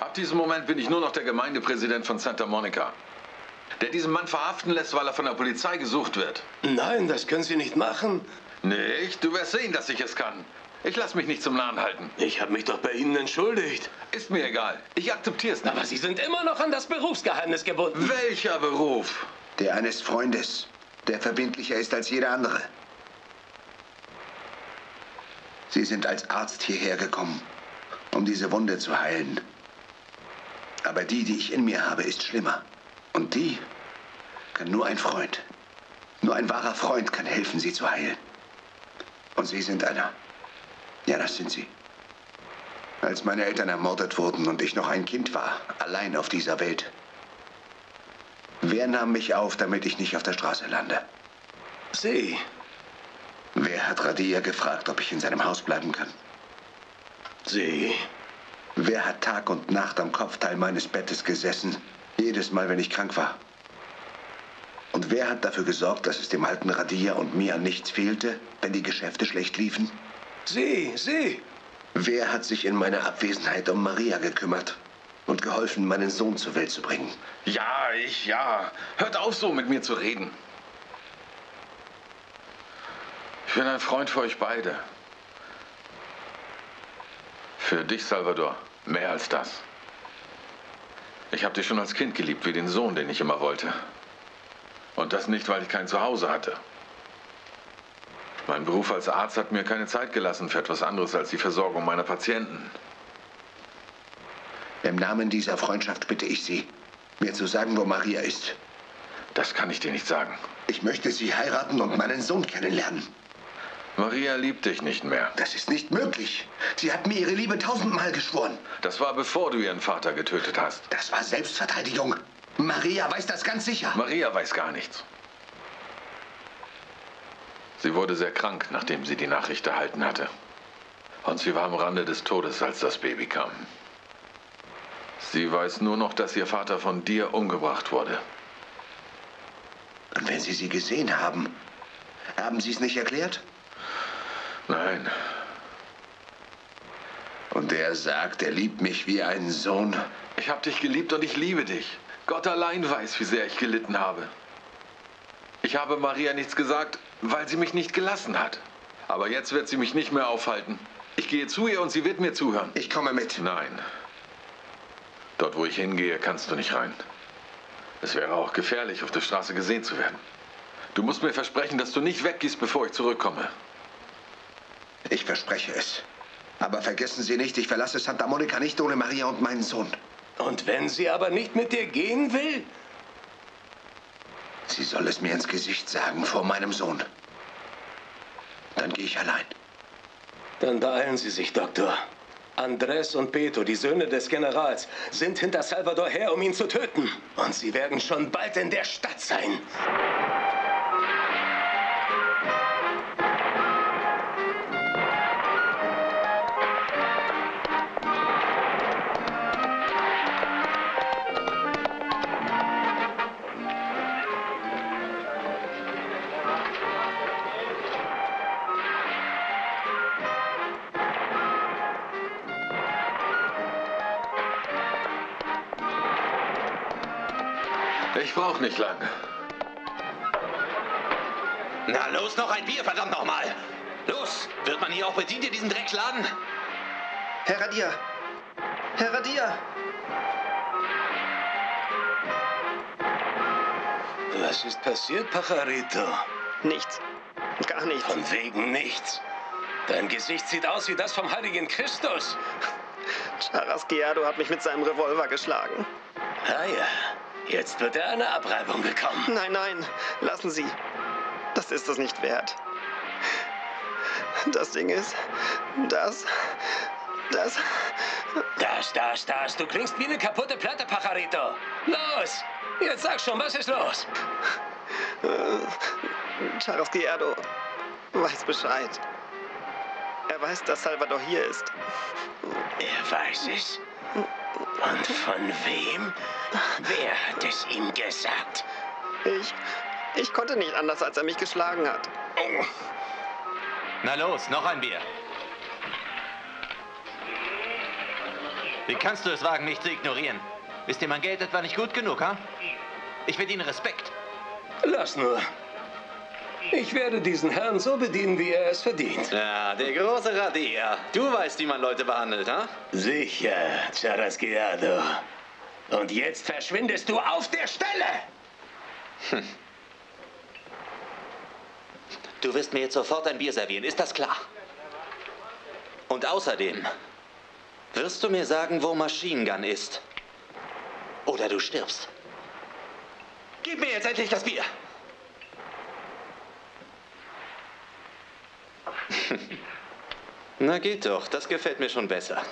Ab diesem Moment bin ich nur noch der Gemeindepräsident von Santa Monica, der diesen Mann verhaften lässt, weil er von der Polizei gesucht wird. Nein, das können Sie nicht machen. Nicht? Du wirst sehen, dass ich es kann. Ich lass mich nicht zum Nahen halten. Ich habe mich doch bei Ihnen entschuldigt. Ist mir egal. Ich akzeptiere es nicht. Aber Sie sind immer noch an das Berufsgeheimnis gebunden. Welcher Beruf? Der eines Freundes, der verbindlicher ist als jeder andere. Sie sind als Arzt hierher gekommen, um diese Wunde zu heilen. Aber die, die ich in mir habe, ist schlimmer. Und die kann nur ein Freund. Nur ein wahrer Freund kann helfen, sie zu heilen. Und Sie sind einer. Ja, das sind Sie. Als meine Eltern ermordet wurden und ich noch ein Kind war, allein auf dieser Welt, wer nahm mich auf, damit ich nicht auf der Straße lande? Sie. Wer hat Radia gefragt, ob ich in seinem Haus bleiben kann? Sie. Wer hat Tag und Nacht am Kopfteil meines Bettes gesessen, jedes Mal, wenn ich krank war? Und wer hat dafür gesorgt, dass es dem alten Radia und mir an nichts fehlte, wenn die Geschäfte schlecht liefen? Sie, Sie. Wer hat sich in meiner Abwesenheit um Maria gekümmert und geholfen, meinen Sohn zur Welt zu bringen? Ja, ich, ja. Hört auf, so mit mir zu reden. Ich bin ein Freund für euch beide. Für dich, Salvador, mehr als das. Ich habe dich schon als Kind geliebt, wie den Sohn, den ich immer wollte. Und das nicht, weil ich kein Zuhause hatte. Mein Beruf als Arzt hat mir keine Zeit gelassen für etwas anderes als die Versorgung meiner Patienten. Im Namen dieser Freundschaft bitte ich Sie, mir zu sagen, wo Maria ist. Das kann ich dir nicht sagen. Ich möchte sie heiraten und meinen Sohn kennenlernen. Maria liebt dich nicht mehr. Das ist nicht möglich. Sie hat mir ihre Liebe tausendmal geschworen. Das war bevor du ihren Vater getötet hast. Das war Selbstverteidigung. Maria weiß das ganz sicher. Maria weiß gar nichts. Sie wurde sehr krank, nachdem sie die Nachricht erhalten hatte. Und sie war am Rande des Todes, als das Baby kam. Sie weiß nur noch, dass ihr Vater von dir umgebracht wurde. Und wenn Sie sie gesehen haben, haben Sie es nicht erklärt? Nein. Und er sagt, er liebt mich wie einen Sohn. Ich habe dich geliebt und ich liebe dich. Gott allein weiß, wie sehr ich gelitten habe. Ich habe Maria nichts gesagt, weil sie mich nicht gelassen hat. Aber jetzt wird sie mich nicht mehr aufhalten. Ich gehe zu ihr und sie wird mir zuhören. Ich komme mit. Nein. Dort, wo ich hingehe, kannst du nicht rein. Es wäre auch gefährlich, auf der Straße gesehen zu werden. Du musst mir versprechen, dass du nicht weggehst, bevor ich zurückkomme. Ich verspreche es. Aber vergessen Sie nicht, ich verlasse Santa Monica nicht ohne Maria und meinen Sohn. Und wenn sie aber nicht mit dir gehen will? Sie soll es mir ins Gesicht sagen vor meinem Sohn. Dann gehe ich allein. Dann beeilen Sie sich, Doktor. Andres und Beto, die Söhne des Generals, sind hinter Salvador her, um ihn zu töten. Und sie werden schon bald in der Stadt sein. Los, noch ein Bier, verdammt nochmal! Los! Wird man hier auch bedient in diesem Drecksladen? Herr Radia! Herr Radia! Was ist passiert, Pajarito? Nichts. Gar nichts. Von wegen nichts. Dein Gesicht sieht aus wie das vom heiligen Christus. Charasquiado hat mich mit seinem Revolver geschlagen. Ah ja, jetzt wird er eine Abreibung bekommen. Nein, nein, lassen Sie. Das ist es nicht wert. Das Ding ist, das, das. Das, das, das. Du klingst wie eine kaputte Platte, Pajarito. Los, jetzt sag schon, was ist los? Äh, Charasquiado weiß Bescheid. Er weiß, dass Salvador hier ist. Er weiß es. Und von wem? Wer hat es ihm gesagt? Ich. Ich konnte nicht anders, als er mich geschlagen hat. Na los, noch ein Bier. Wie kannst du es wagen, mich zu ignorieren? Ist dir mein Geld etwa nicht gut genug, ha? Ich verdiene Respekt. Lass nur. Ich werde diesen Herrn so bedienen, wie er es verdient. Ja, der große Radia. Du weißt, wie man Leute behandelt, ha? Sicher, Charasquiado. Und jetzt verschwindest du auf der Stelle! Hm. Du wirst mir jetzt sofort ein Bier servieren, ist das klar? Und außerdem wirst du mir sagen, wo Machine Gun ist. Oder du stirbst. Gib mir jetzt endlich das Bier! Na geht doch, das gefällt mir schon besser.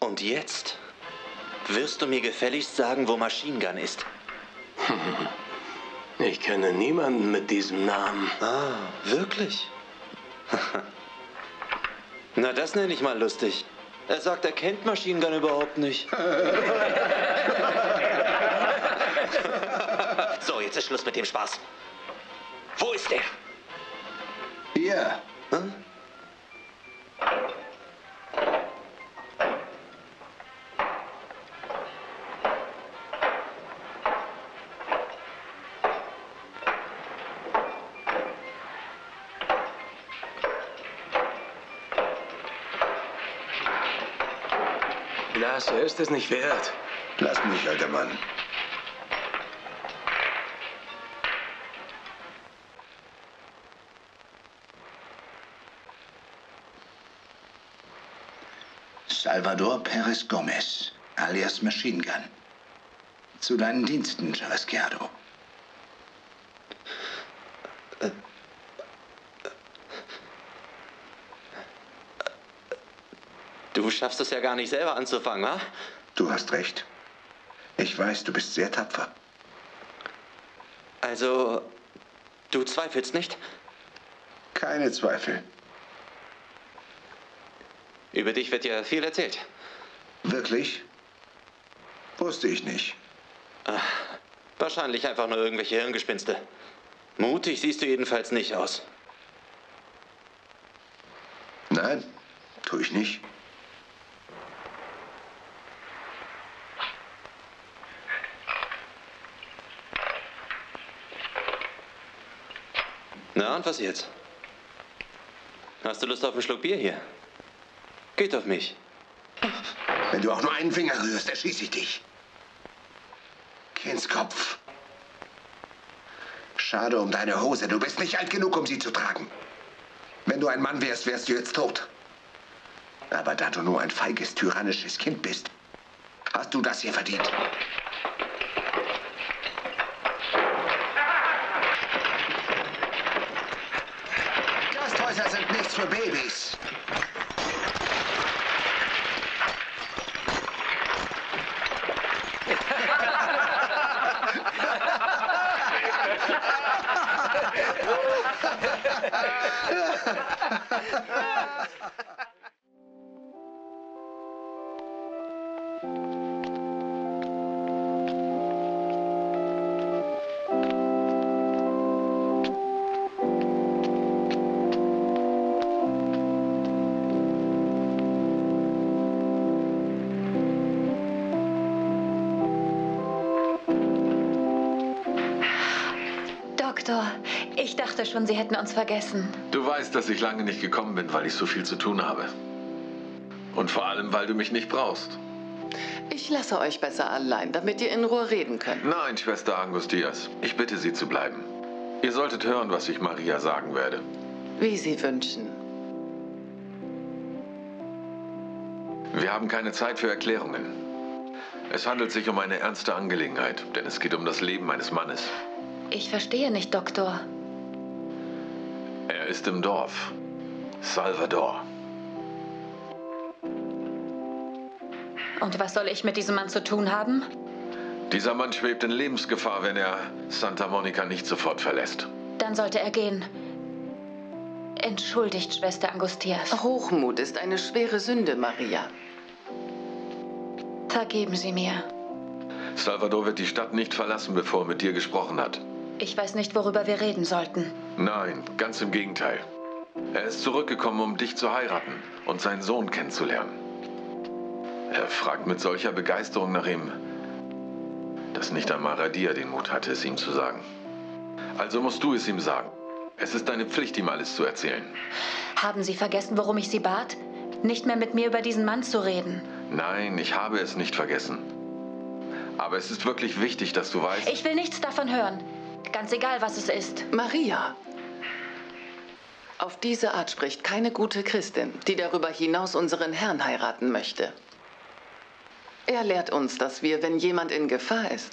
Und jetzt wirst du mir gefälligst sagen, wo Machine Gun ist. Ich kenne niemanden mit diesem Namen. Ah, wirklich? Na, das nenne ich mal lustig. Er sagt, er kennt Machine Gun überhaupt nicht. so, jetzt ist Schluss mit dem Spaß. Wo ist der? Hier. Hm? Lass, er ist es nicht wert. Lass mich, alter Mann. Salvador Perez Gomez, alias Machine Gun. Zu deinen Diensten, Charasquiado. Du schaffst es ja gar nicht selber anzufangen, wa? Du hast recht. Ich weiß, du bist sehr tapfer. Also, du zweifelst nicht? Keine Zweifel. Über dich wird ja viel erzählt. Wirklich? Wusste ich nicht. Ach, wahrscheinlich einfach nur irgendwelche Hirngespinste. Mutig siehst du jedenfalls nicht aus. Nein, tue ich nicht. Na, und was jetzt? Hast du Lust auf einen Schluck Bier hier? Geht auf mich. Wenn du auch nur einen Finger rührst, erschieße ich dich. Geh ins Kopf. Schade um deine Hose. Du bist nicht alt genug, um sie zu tragen. Wenn du ein Mann wärst, wärst du jetzt tot. Aber da du nur ein feiges, tyrannisches Kind bist, hast du das hier verdient. Gasthäuser sind schon, Sie hätten uns vergessen. Du weißt, dass ich lange nicht gekommen bin, weil ich so viel zu tun habe. Und vor allem, weil du mich nicht brauchst. Ich lasse euch besser allein, damit ihr in Ruhe reden könnt. Nein, Schwester Angustias. Ich bitte Sie zu bleiben. Ihr solltet hören, was ich Maria sagen werde. Wie Sie wünschen. Wir haben keine Zeit für Erklärungen. Es handelt sich um eine ernste Angelegenheit, denn es geht um das Leben eines Mannes. Ich verstehe nicht, Doktor. Er ist im Dorf. Salvador. Und was soll ich mit diesem Mann zu tun haben? Dieser Mann schwebt in Lebensgefahr, wenn er Santa Monica nicht sofort verlässt. Dann sollte er gehen. Entschuldigt, Schwester Angustias. Hochmut ist eine schwere Sünde, Maria. Vergeben Sie mir. Salvador wird die Stadt nicht verlassen, bevor er mit dir gesprochen hat. Ich weiß nicht, worüber wir reden sollten. Nein, ganz im Gegenteil. Er ist zurückgekommen, um dich zu heiraten und seinen Sohn kennenzulernen. Er fragt mit solcher Begeisterung nach ihm, dass nicht einmal Radia den Mut hatte, es ihm zu sagen. Also musst du es ihm sagen. Es ist deine Pflicht, ihm alles zu erzählen. Haben Sie vergessen, worum ich Sie bat? Nicht mehr mit mir über diesen Mann zu reden. Nein, ich habe es nicht vergessen. Aber es ist wirklich wichtig, dass du weißt. Ich will nichts davon hören. Ganz egal, was es ist. Maria. Auf diese Art spricht keine gute Christin, die darüber hinaus unseren Herrn heiraten möchte. Er lehrt uns, dass wir, wenn jemand in Gefahr ist,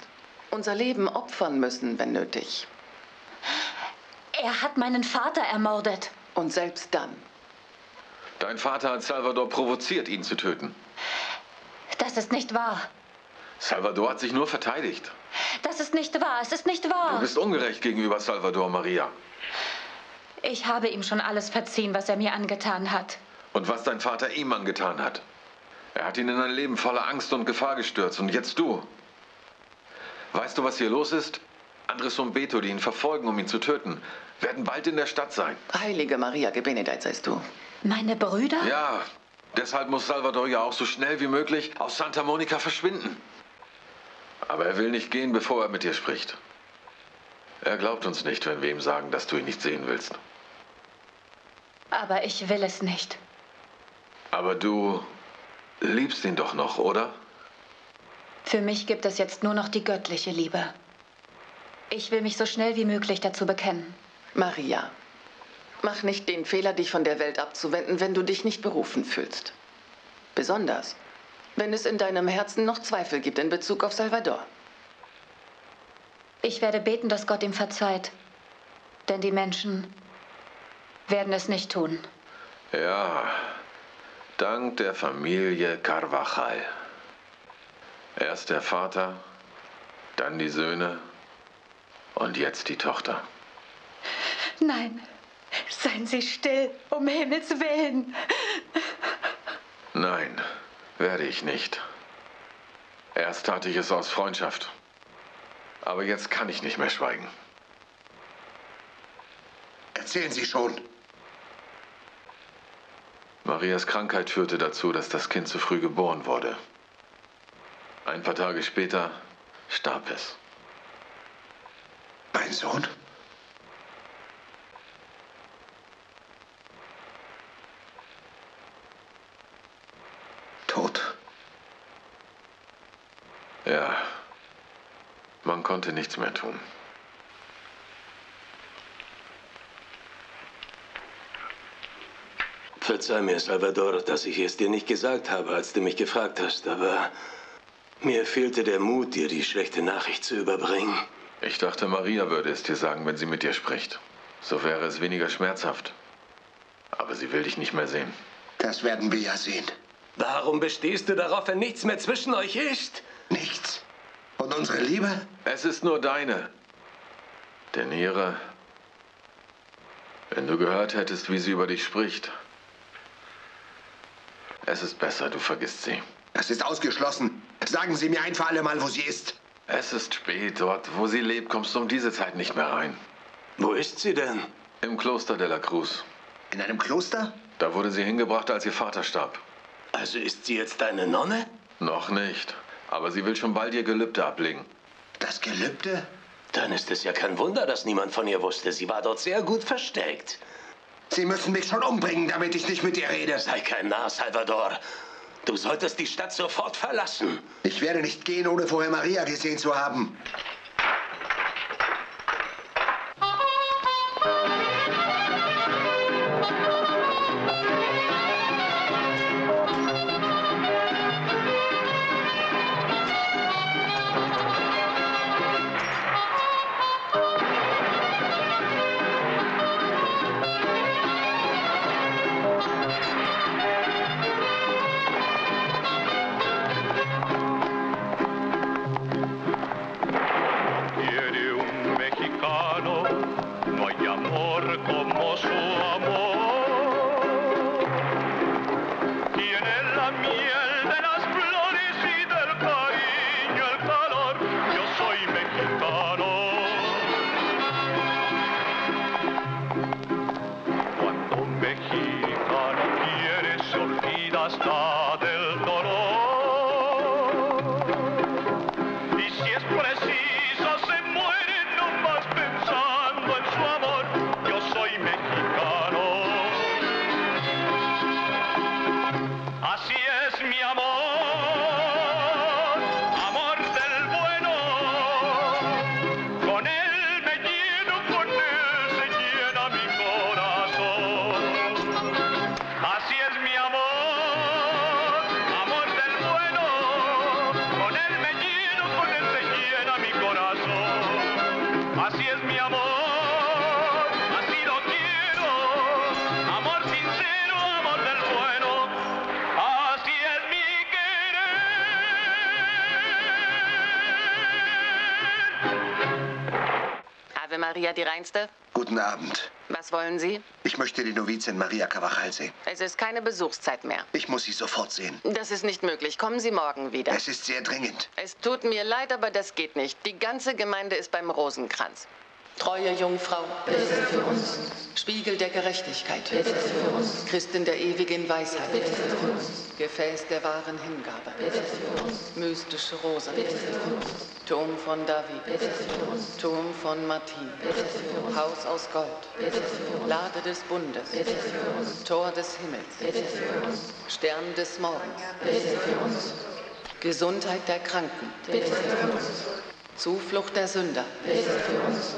unser Leben opfern müssen, wenn nötig. Er hat meinen Vater ermordet. Und selbst dann. Dein Vater hat Salvador provoziert, ihn zu töten. Das ist nicht wahr. Salvador hat sich nur verteidigt. Das ist nicht wahr. Es ist nicht wahr. Du bist ungerecht gegenüber Salvador, Maria. Ich habe ihm schon alles verziehen, was er mir angetan hat. Und was dein Vater ihm angetan hat. Er hat ihn in ein Leben voller Angst und Gefahr gestürzt. Und jetzt du. Weißt du, was hier los ist? Andres und Beto, die ihn verfolgen, um ihn zu töten, werden bald in der Stadt sein. Heilige Maria, gebenedeit seist du. Meine Brüder? Ja, deshalb muss Salvador ja auch so schnell wie möglich aus Santa Monica verschwinden. Aber er will nicht gehen, bevor er mit dir spricht. Er glaubt uns nicht, wenn wir ihm sagen, dass du ihn nicht sehen willst. Aber ich will es nicht. Aber du liebst ihn doch noch, oder? Für mich gibt es jetzt nur noch die göttliche Liebe. Ich will mich so schnell wie möglich dazu bekennen. Maria, mach nicht den Fehler, dich von der Welt abzuwenden, wenn du dich nicht berufen fühlst. Besonders, wenn es in deinem Herzen noch Zweifel gibt in Bezug auf Salvador. Ich werde beten, dass Gott ihm verzeiht. Denn die Menschen werden es nicht tun. Ja, dank der Familie Carvajal. Erst der Vater, dann die Söhne und jetzt die Tochter. Nein, seien Sie still, um Himmels Willen. Nein, werde ich nicht. Erst tat ich es aus Freundschaft. Aber jetzt kann ich nicht mehr schweigen. Erzählen Sie schon. Marias Krankheit führte dazu, dass das Kind zu früh geboren wurde. Ein paar Tage später starb es. Mein Sohn? Ja, man konnte nichts mehr tun. Verzeih mir, Salvador, dass ich es dir nicht gesagt habe, als du mich gefragt hast, aber mir fehlte der Mut, dir die schlechte Nachricht zu überbringen. Ich dachte, Maria würde es dir sagen, wenn sie mit dir spricht. So wäre es weniger schmerzhaft. Aber sie will dich nicht mehr sehen. Das werden wir ja sehen. Warum bestehst du darauf, wenn nichts mehr zwischen euch ist? Nichts. Und unsere Liebe? Es ist nur deine. Denn ihre. Wenn du gehört hättest, wie sie über dich spricht. Es ist besser, du vergisst sie. Das ist ausgeschlossen. Sagen Sie mir ein für alle Mal, wo sie ist. Es ist spät. Dort, wo sie lebt, kommst du um diese Zeit nicht mehr rein. Wo ist sie denn? Im Kloster de la Cruz. In einem Kloster? Da wurde sie hingebracht, als ihr Vater starb. Also ist sie jetzt eine Nonne? Noch nicht. Aber sie will schon bald ihr Gelübde ablegen. Das Gelübde? Dann ist es ja kein Wunder, dass niemand von ihr wusste. Sie war dort sehr gut versteckt. Sie müssen mich schon umbringen, damit ich nicht mit ihr rede. Sei kein Narr, Salvador. Du solltest die Stadt sofort verlassen. Ich werde nicht gehen, ohne vorher Maria gesehen zu haben. Maria, die Reinste. Guten Abend. Was wollen Sie? Ich möchte die Novizin Maria Cavachal sehen. Es ist keine Besuchszeit mehr. Ich muss sie sofort sehen. Das ist nicht möglich. Kommen Sie morgen wieder. Es ist sehr dringend. Es tut mir leid, aber das geht nicht. Die ganze Gemeinde ist beim Rosenkranz. Treue Jungfrau, bitte für uns. Spiegel der Gerechtigkeit, bitte für uns. Christin der ewigen Weisheit, bitte für uns. Gefäß der wahren Hingabe, bitte für uns. Mystische Rose, bitte für uns. Turm von David, bitte für uns. Turm von Martin, bitte für uns. Haus aus Gold, bitte für uns. Lade des Bundes, bitte für uns. Tor des Himmels, bitte für uns. Stern des Morgens, bitte für uns. Gesundheit der Kranken, bitte für uns. Zuflucht der Sünder, bitte für uns.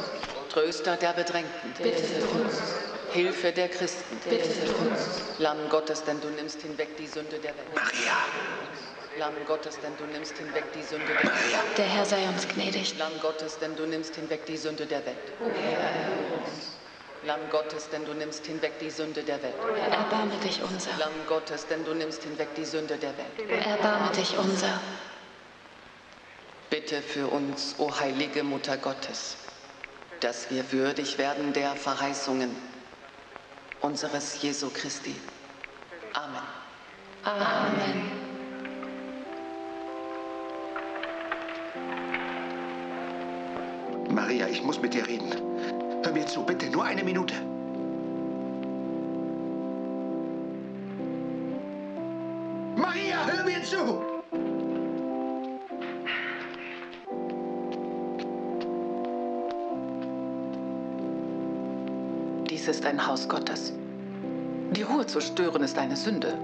Tröster der Bedrängten, bitte für uns. Hilfe der Christen, bitte für uns. Lamm Gottes, denn du nimmst hinweg die Sünde der Welt. Maria. Lamm Gottes, denn du nimmst hinweg die Sünde der Welt. Der Herr sei uns gnädig. Lamm Gottes, denn du nimmst hinweg die Sünde der Welt. Lamm Gottes, denn du nimmst hinweg die Sünde der Welt. Erbarme dich unser. Lamm Gottes, denn du nimmst hinweg die Sünde der Welt. Erbarme dich unser. Bitte für uns, o heilige Mutter Gottes, dass wir würdig werden der Verheißungen unseres Jesu Christi. Amen. Amen. Maria, ich muss mit dir reden. Hör mir zu, bitte, nur eine Minute. Maria, hör mir zu! Ist ein Haus Gottes. Die Ruhe zu stören ist eine Sünde.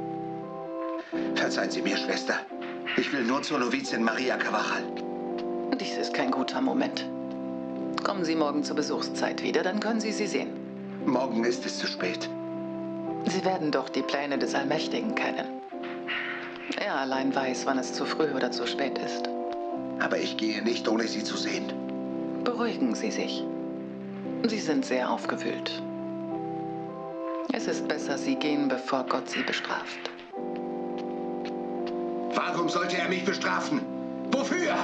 Verzeihen Sie mir, Schwester. Ich will nur zur Novizin Maria Cavachal. Dies ist kein guter Moment. Kommen Sie morgen zur Besuchszeit wieder, dann können Sie sie sehen. Morgen ist es zu spät. Sie werden doch die Pläne des Allmächtigen kennen. Er allein weiß, wann es zu früh oder zu spät ist. Aber ich gehe nicht, ohne Sie zu sehen. Beruhigen Sie sich. Sie sind sehr aufgewühlt. Es ist besser, Sie gehen, bevor Gott Sie bestraft. Warum sollte er mich bestrafen? Wofür?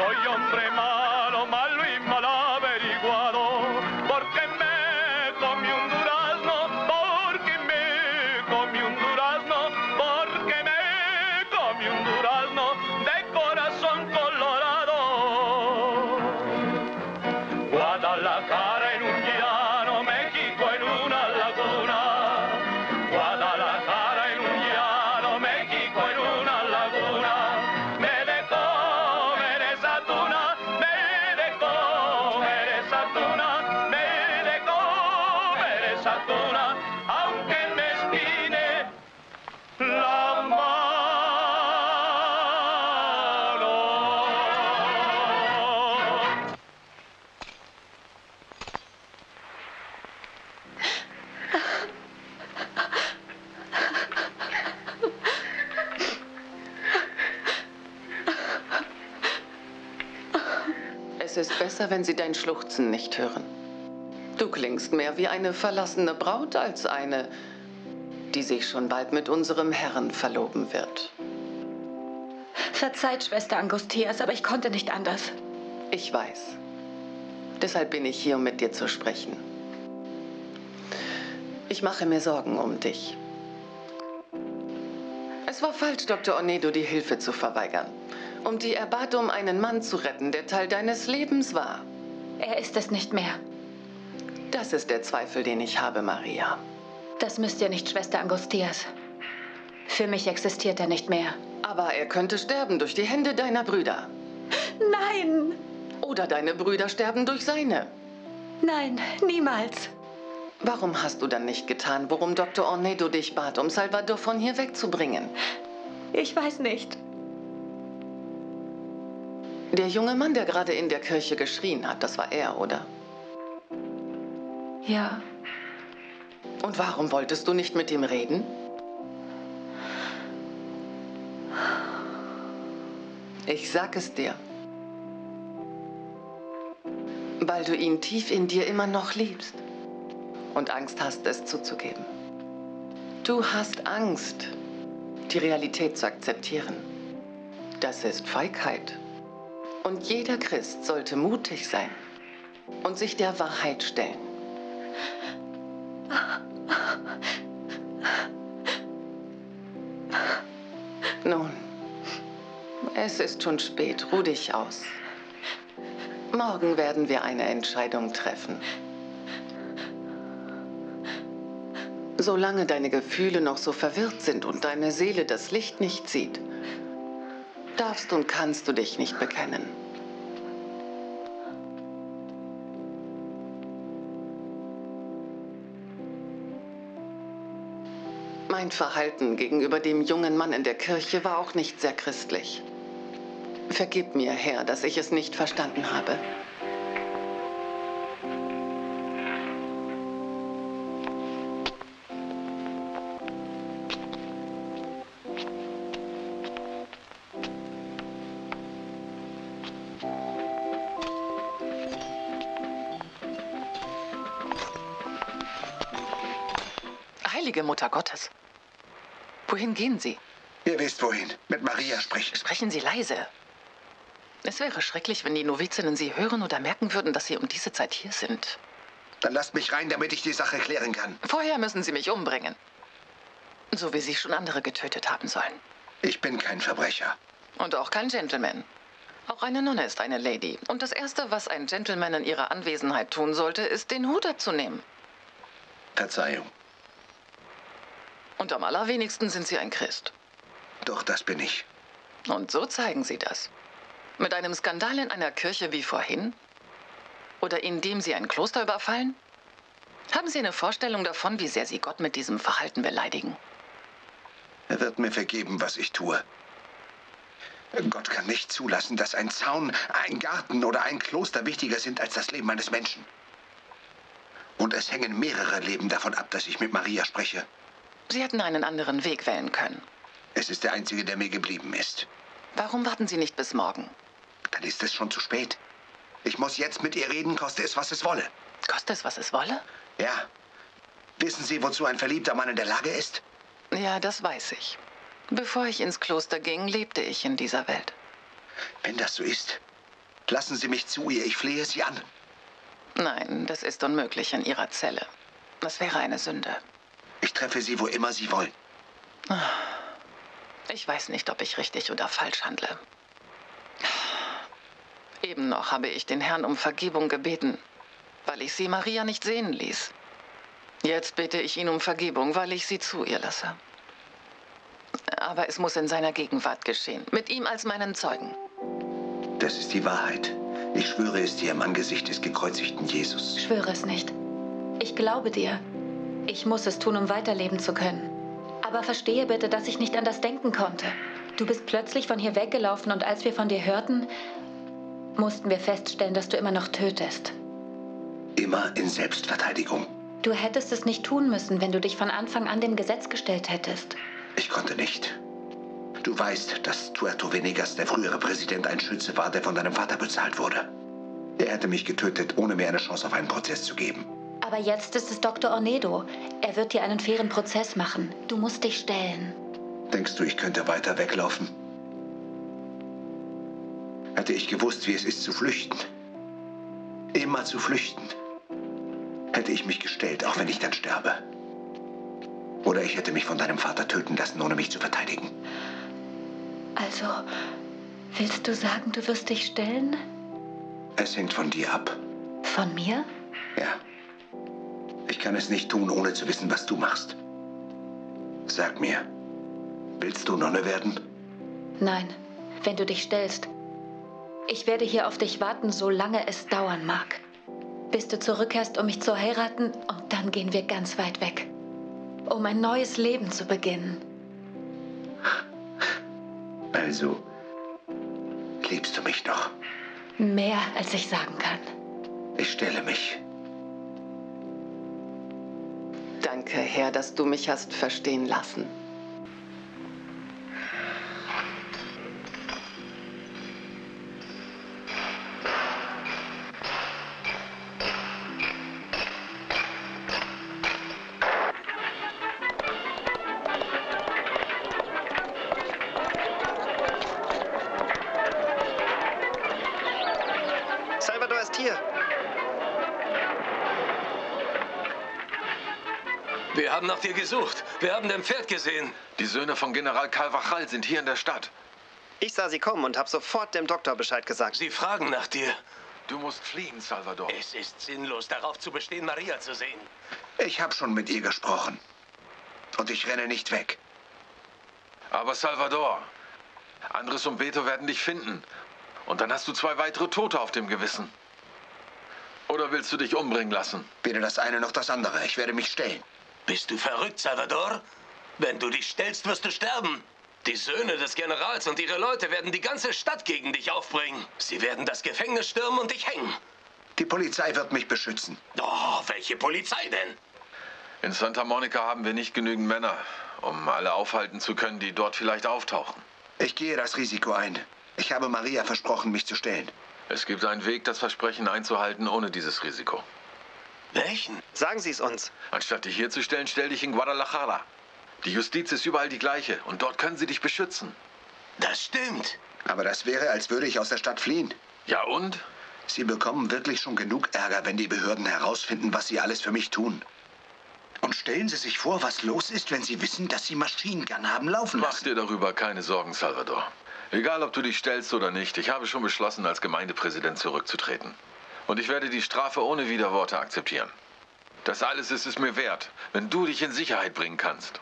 Soy hombre malo, malo y mal Es ist besser, wenn Sie dein Schluchzen nicht hören. Du klingst mehr wie eine verlassene Braut als eine, die sich schon bald mit unserem Herrn verloben wird. Verzeiht, Schwester Angustias, aber ich konnte nicht anders. Ich weiß. Deshalb bin ich hier, um mit dir zu sprechen. Ich mache mir Sorgen um dich. Es war falsch, Dr. Onedo die Hilfe zu verweigern. Und die er bat, um einen Mann zu retten, der Teil deines Lebens war. Er ist es nicht mehr. Das ist der Zweifel, den ich habe, Maria. Das müsst ihr nicht, Schwester Angustias. Für mich existiert er nicht mehr. Aber er könnte sterben durch die Hände deiner Brüder. Nein! Oder deine Brüder sterben durch seine. Nein, niemals. Warum hast du dann nicht getan, worum Dr. Ornedo dich bat, um Salvador von hier wegzubringen? Ich weiß nicht. Der junge Mann, der gerade in der Kirche geschrien hat, das war er, oder? Ja. Und warum wolltest du nicht mit ihm reden? Ich sag es dir. Weil du ihn tief in dir immer noch liebst und Angst hast, es zuzugeben. Du hast Angst, die Realität zu akzeptieren. Das ist Feigheit. Und jeder Christ sollte mutig sein und sich der Wahrheit stellen. Nun, es ist schon spät. Ruh dich aus. Morgen werden wir eine Entscheidung treffen. Solange deine Gefühle noch so verwirrt sind und deine Seele das Licht nicht sieht, darfst und kannst du dich nicht bekennen. Mein Verhalten gegenüber dem jungen Mann in der Kirche war auch nicht sehr christlich. Vergib mir, Herr, dass ich es nicht verstanden habe. Mutter Gottes. Wohin gehen Sie? Ihr wisst wohin. Mit Maria sprechen. Sprechen Sie leise. Es wäre schrecklich, wenn die Novizinnen Sie hören oder merken würden, dass Sie um diese Zeit hier sind. Dann lasst mich rein, damit ich die Sache klären kann. Vorher müssen Sie mich umbringen. So wie Sie schon andere getötet haben sollen. Ich bin kein Verbrecher. Und auch kein Gentleman. Auch eine Nonne ist eine Lady. Und das Erste, was ein Gentleman in ihrer Anwesenheit tun sollte, ist, den Hut abzunehmen. Verzeihung. Und am allerwenigsten sind Sie ein Christ. Doch, das bin ich. Und so zeigen Sie das. Mit einem Skandal in einer Kirche wie vorhin? Oder indem Sie ein Kloster überfallen? Haben Sie eine Vorstellung davon, wie sehr Sie Gott mit diesem Verhalten beleidigen? Er wird mir vergeben, was ich tue. Gott kann nicht zulassen, dass ein Zaun, ein Garten oder ein Kloster wichtiger sind als das Leben eines Menschen. Und es hängen mehrere Leben davon ab, dass ich mit Maria spreche. Sie hätten einen anderen Weg wählen können. Es ist der einzige, der mir geblieben ist. Warum warten Sie nicht bis morgen? Dann ist es schon zu spät. Ich muss jetzt mit ihr reden, koste es, was es wolle. Koste es, was es wolle? Ja. Wissen Sie, wozu ein verliebter Mann in der Lage ist? Ja, das weiß ich. Bevor ich ins Kloster ging, lebte ich in dieser Welt. Wenn das so ist, lassen Sie mich zu ihr. Ich flehe Sie an. Nein, das ist unmöglich in Ihrer Zelle. Das wäre eine Sünde. Ich treffe Sie, wo immer Sie wollen. Ich weiß nicht, ob ich richtig oder falsch handle. Eben noch habe ich den Herrn um Vergebung gebeten, weil ich sie Maria nicht sehen ließ. Jetzt bitte ich ihn um Vergebung, weil ich sie zu ihr lasse. Aber es muss in seiner Gegenwart geschehen, mit ihm als meinen Zeugen. Das ist die Wahrheit. Ich schwöre es dir im Angesicht des gekreuzigten Jesus. Schwöre es nicht. Ich glaube dir. Ich muss es tun, um weiterleben zu können. Aber verstehe bitte, dass ich nicht an das denken konnte. Du bist plötzlich von hier weggelaufen und als wir von dir hörten, mussten wir feststellen, dass du immer noch tötest. Immer in Selbstverteidigung. Du hättest es nicht tun müssen, wenn du dich von Anfang an dem Gesetz gestellt hättest. Ich konnte nicht. Du weißt, dass Tuerto Venegas, der frühere Präsident, ein Schütze war, der von deinem Vater bezahlt wurde. Er hätte mich getötet, ohne mir eine Chance auf einen Prozess zu geben. Aber jetzt ist es Dr. Ornedo. Er wird dir einen fairen Prozess machen. Du musst dich stellen. Denkst du, ich könnte weiter weglaufen? Hätte ich gewusst, wie es ist zu flüchten, immer zu flüchten, hätte ich mich gestellt, auch wenn ich dann sterbe. Oder ich hätte mich von deinem Vater töten lassen, ohne mich zu verteidigen. Also, willst du sagen, du wirst dich stellen? Es hängt von dir ab. Von mir? Ja. Ich kann es nicht tun, ohne zu wissen, was du machst. Sag mir, willst du Nonne werden? Nein, wenn du dich stellst. Ich werde hier auf dich warten, solange es dauern mag. Bis du zurückkehrst, um mich zu heiraten, und dann gehen wir ganz weit weg. Um ein neues Leben zu beginnen. Also, liebst du mich noch? Mehr, als ich sagen kann. Ich stelle mich. Danke, Herr, dass du mich hast verstehen lassen. Gesucht. Wir haben dein Pferd gesehen. Die Söhne von General Carvajal sind hier in der Stadt. Ich sah sie kommen und habe sofort dem Doktor Bescheid gesagt. Sie fragen nach dir. Du musst fliehen, Salvador. Es ist sinnlos, darauf zu bestehen, Maria zu sehen. Ich habe schon mit ihr gesprochen. Und ich renne nicht weg. Aber Salvador, Andres und Beto werden dich finden. Und dann hast du zwei weitere Tote auf dem Gewissen. Oder willst du dich umbringen lassen? Weder das eine noch das andere. Ich werde mich stellen. Bist du verrückt, Salvador? Wenn du dich stellst, wirst du sterben. Die Söhne des Generals und ihre Leute werden die ganze Stadt gegen dich aufbringen. Sie werden das Gefängnis stürmen und dich hängen. Die Polizei wird mich beschützen. Oh, welche Polizei denn? In Santa Monica haben wir nicht genügend Männer, um alle aufhalten zu können, die dort vielleicht auftauchen. Ich gehe das Risiko ein. Ich habe Maria versprochen, mich zu stellen. Es gibt einen Weg, das Versprechen einzuhalten, ohne dieses Risiko. Welchen? Sagen Sie es uns. Anstatt dich hier zu stellen, stell dich in Guadalajara. Die Justiz ist überall die gleiche und dort können sie dich beschützen. Das stimmt. Aber das wäre, als würde ich aus der Stadt fliehen. Ja und? Sie bekommen wirklich schon genug Ärger, wenn die Behörden herausfinden, was sie alles für mich tun. Und stellen Sie sich vor, was los ist, wenn Sie wissen, dass Sie Machine Gun haben laufen lassen. Mach dir darüber keine Sorgen, Salvador. Egal, ob du dich stellst oder nicht, ich habe schon beschlossen, als Gemeindepräsident zurückzutreten. Und ich werde die Strafe ohne Widerworte akzeptieren. Das alles ist es mir wert, wenn du dich in Sicherheit bringen kannst.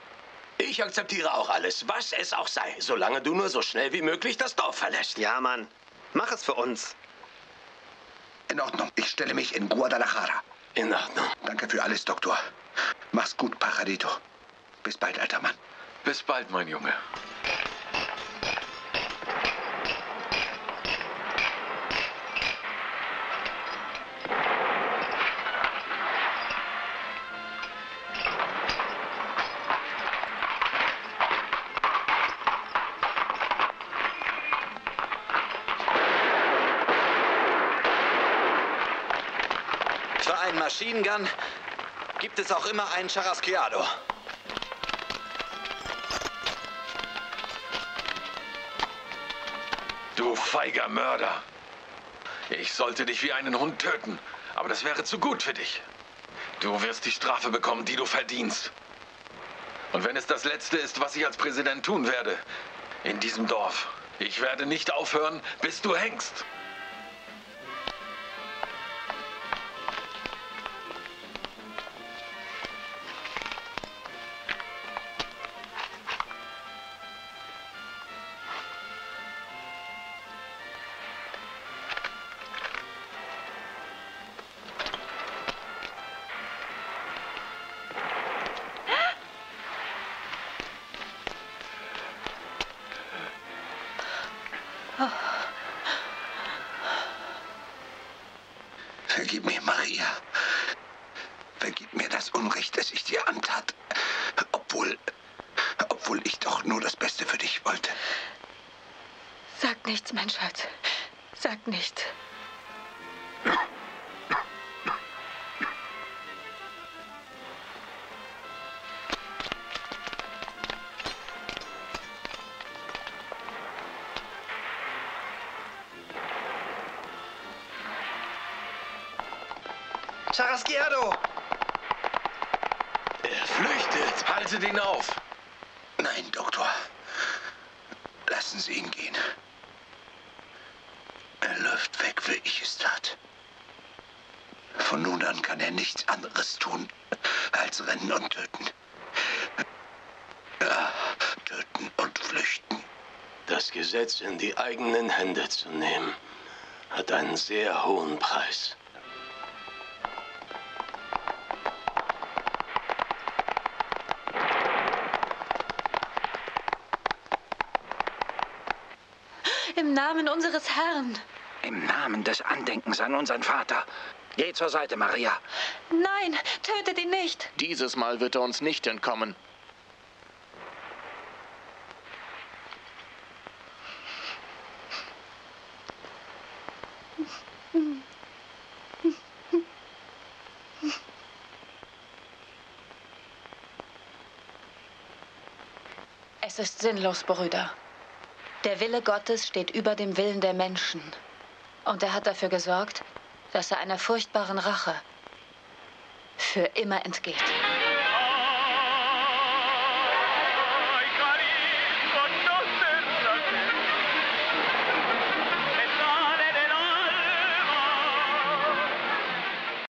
Ich akzeptiere auch alles, was es auch sei, solange du nur so schnell wie möglich das Dorf verlässt. Ja, Mann. Mach es für uns. In Ordnung. Ich stelle mich in Guadalajara. In Ordnung. Danke für alles, Doktor. Mach's gut, Pajarito. Bis bald, alter Mann. Bis bald, mein Junge. Machine Gun gibt es auch immer einen Charasqueado. Du feiger Mörder. Ich sollte dich wie einen Hund töten, aber das wäre zu gut für dich. Du wirst die Strafe bekommen, die du verdienst. Und wenn es das Letzte ist, was ich als Präsident tun werde, in diesem Dorf, ich werde nicht aufhören, bis du hängst. Charasqueado! Er flüchtet. Haltet ihn auf! Nein, Doktor. Lassen Sie ihn gehen. Er läuft weg, wie ich es tat. Von nun an kann er nichts anderes tun, als rennen und töten. Ja, töten und flüchten. Das Gesetz in die eigenen Hände zu nehmen, hat einen sehr hohen Preis. Namen unseres Herrn. Im Namen des Andenkens an unseren Vater. Geh zur Seite, Maria. Nein, tötet ihn nicht. Dieses Mal wird er uns nicht entkommen. Es ist sinnlos, Brüder. Der Wille Gottes steht über dem Willen der Menschen. Und er hat dafür gesorgt, dass er einer furchtbaren Rache für immer entgeht.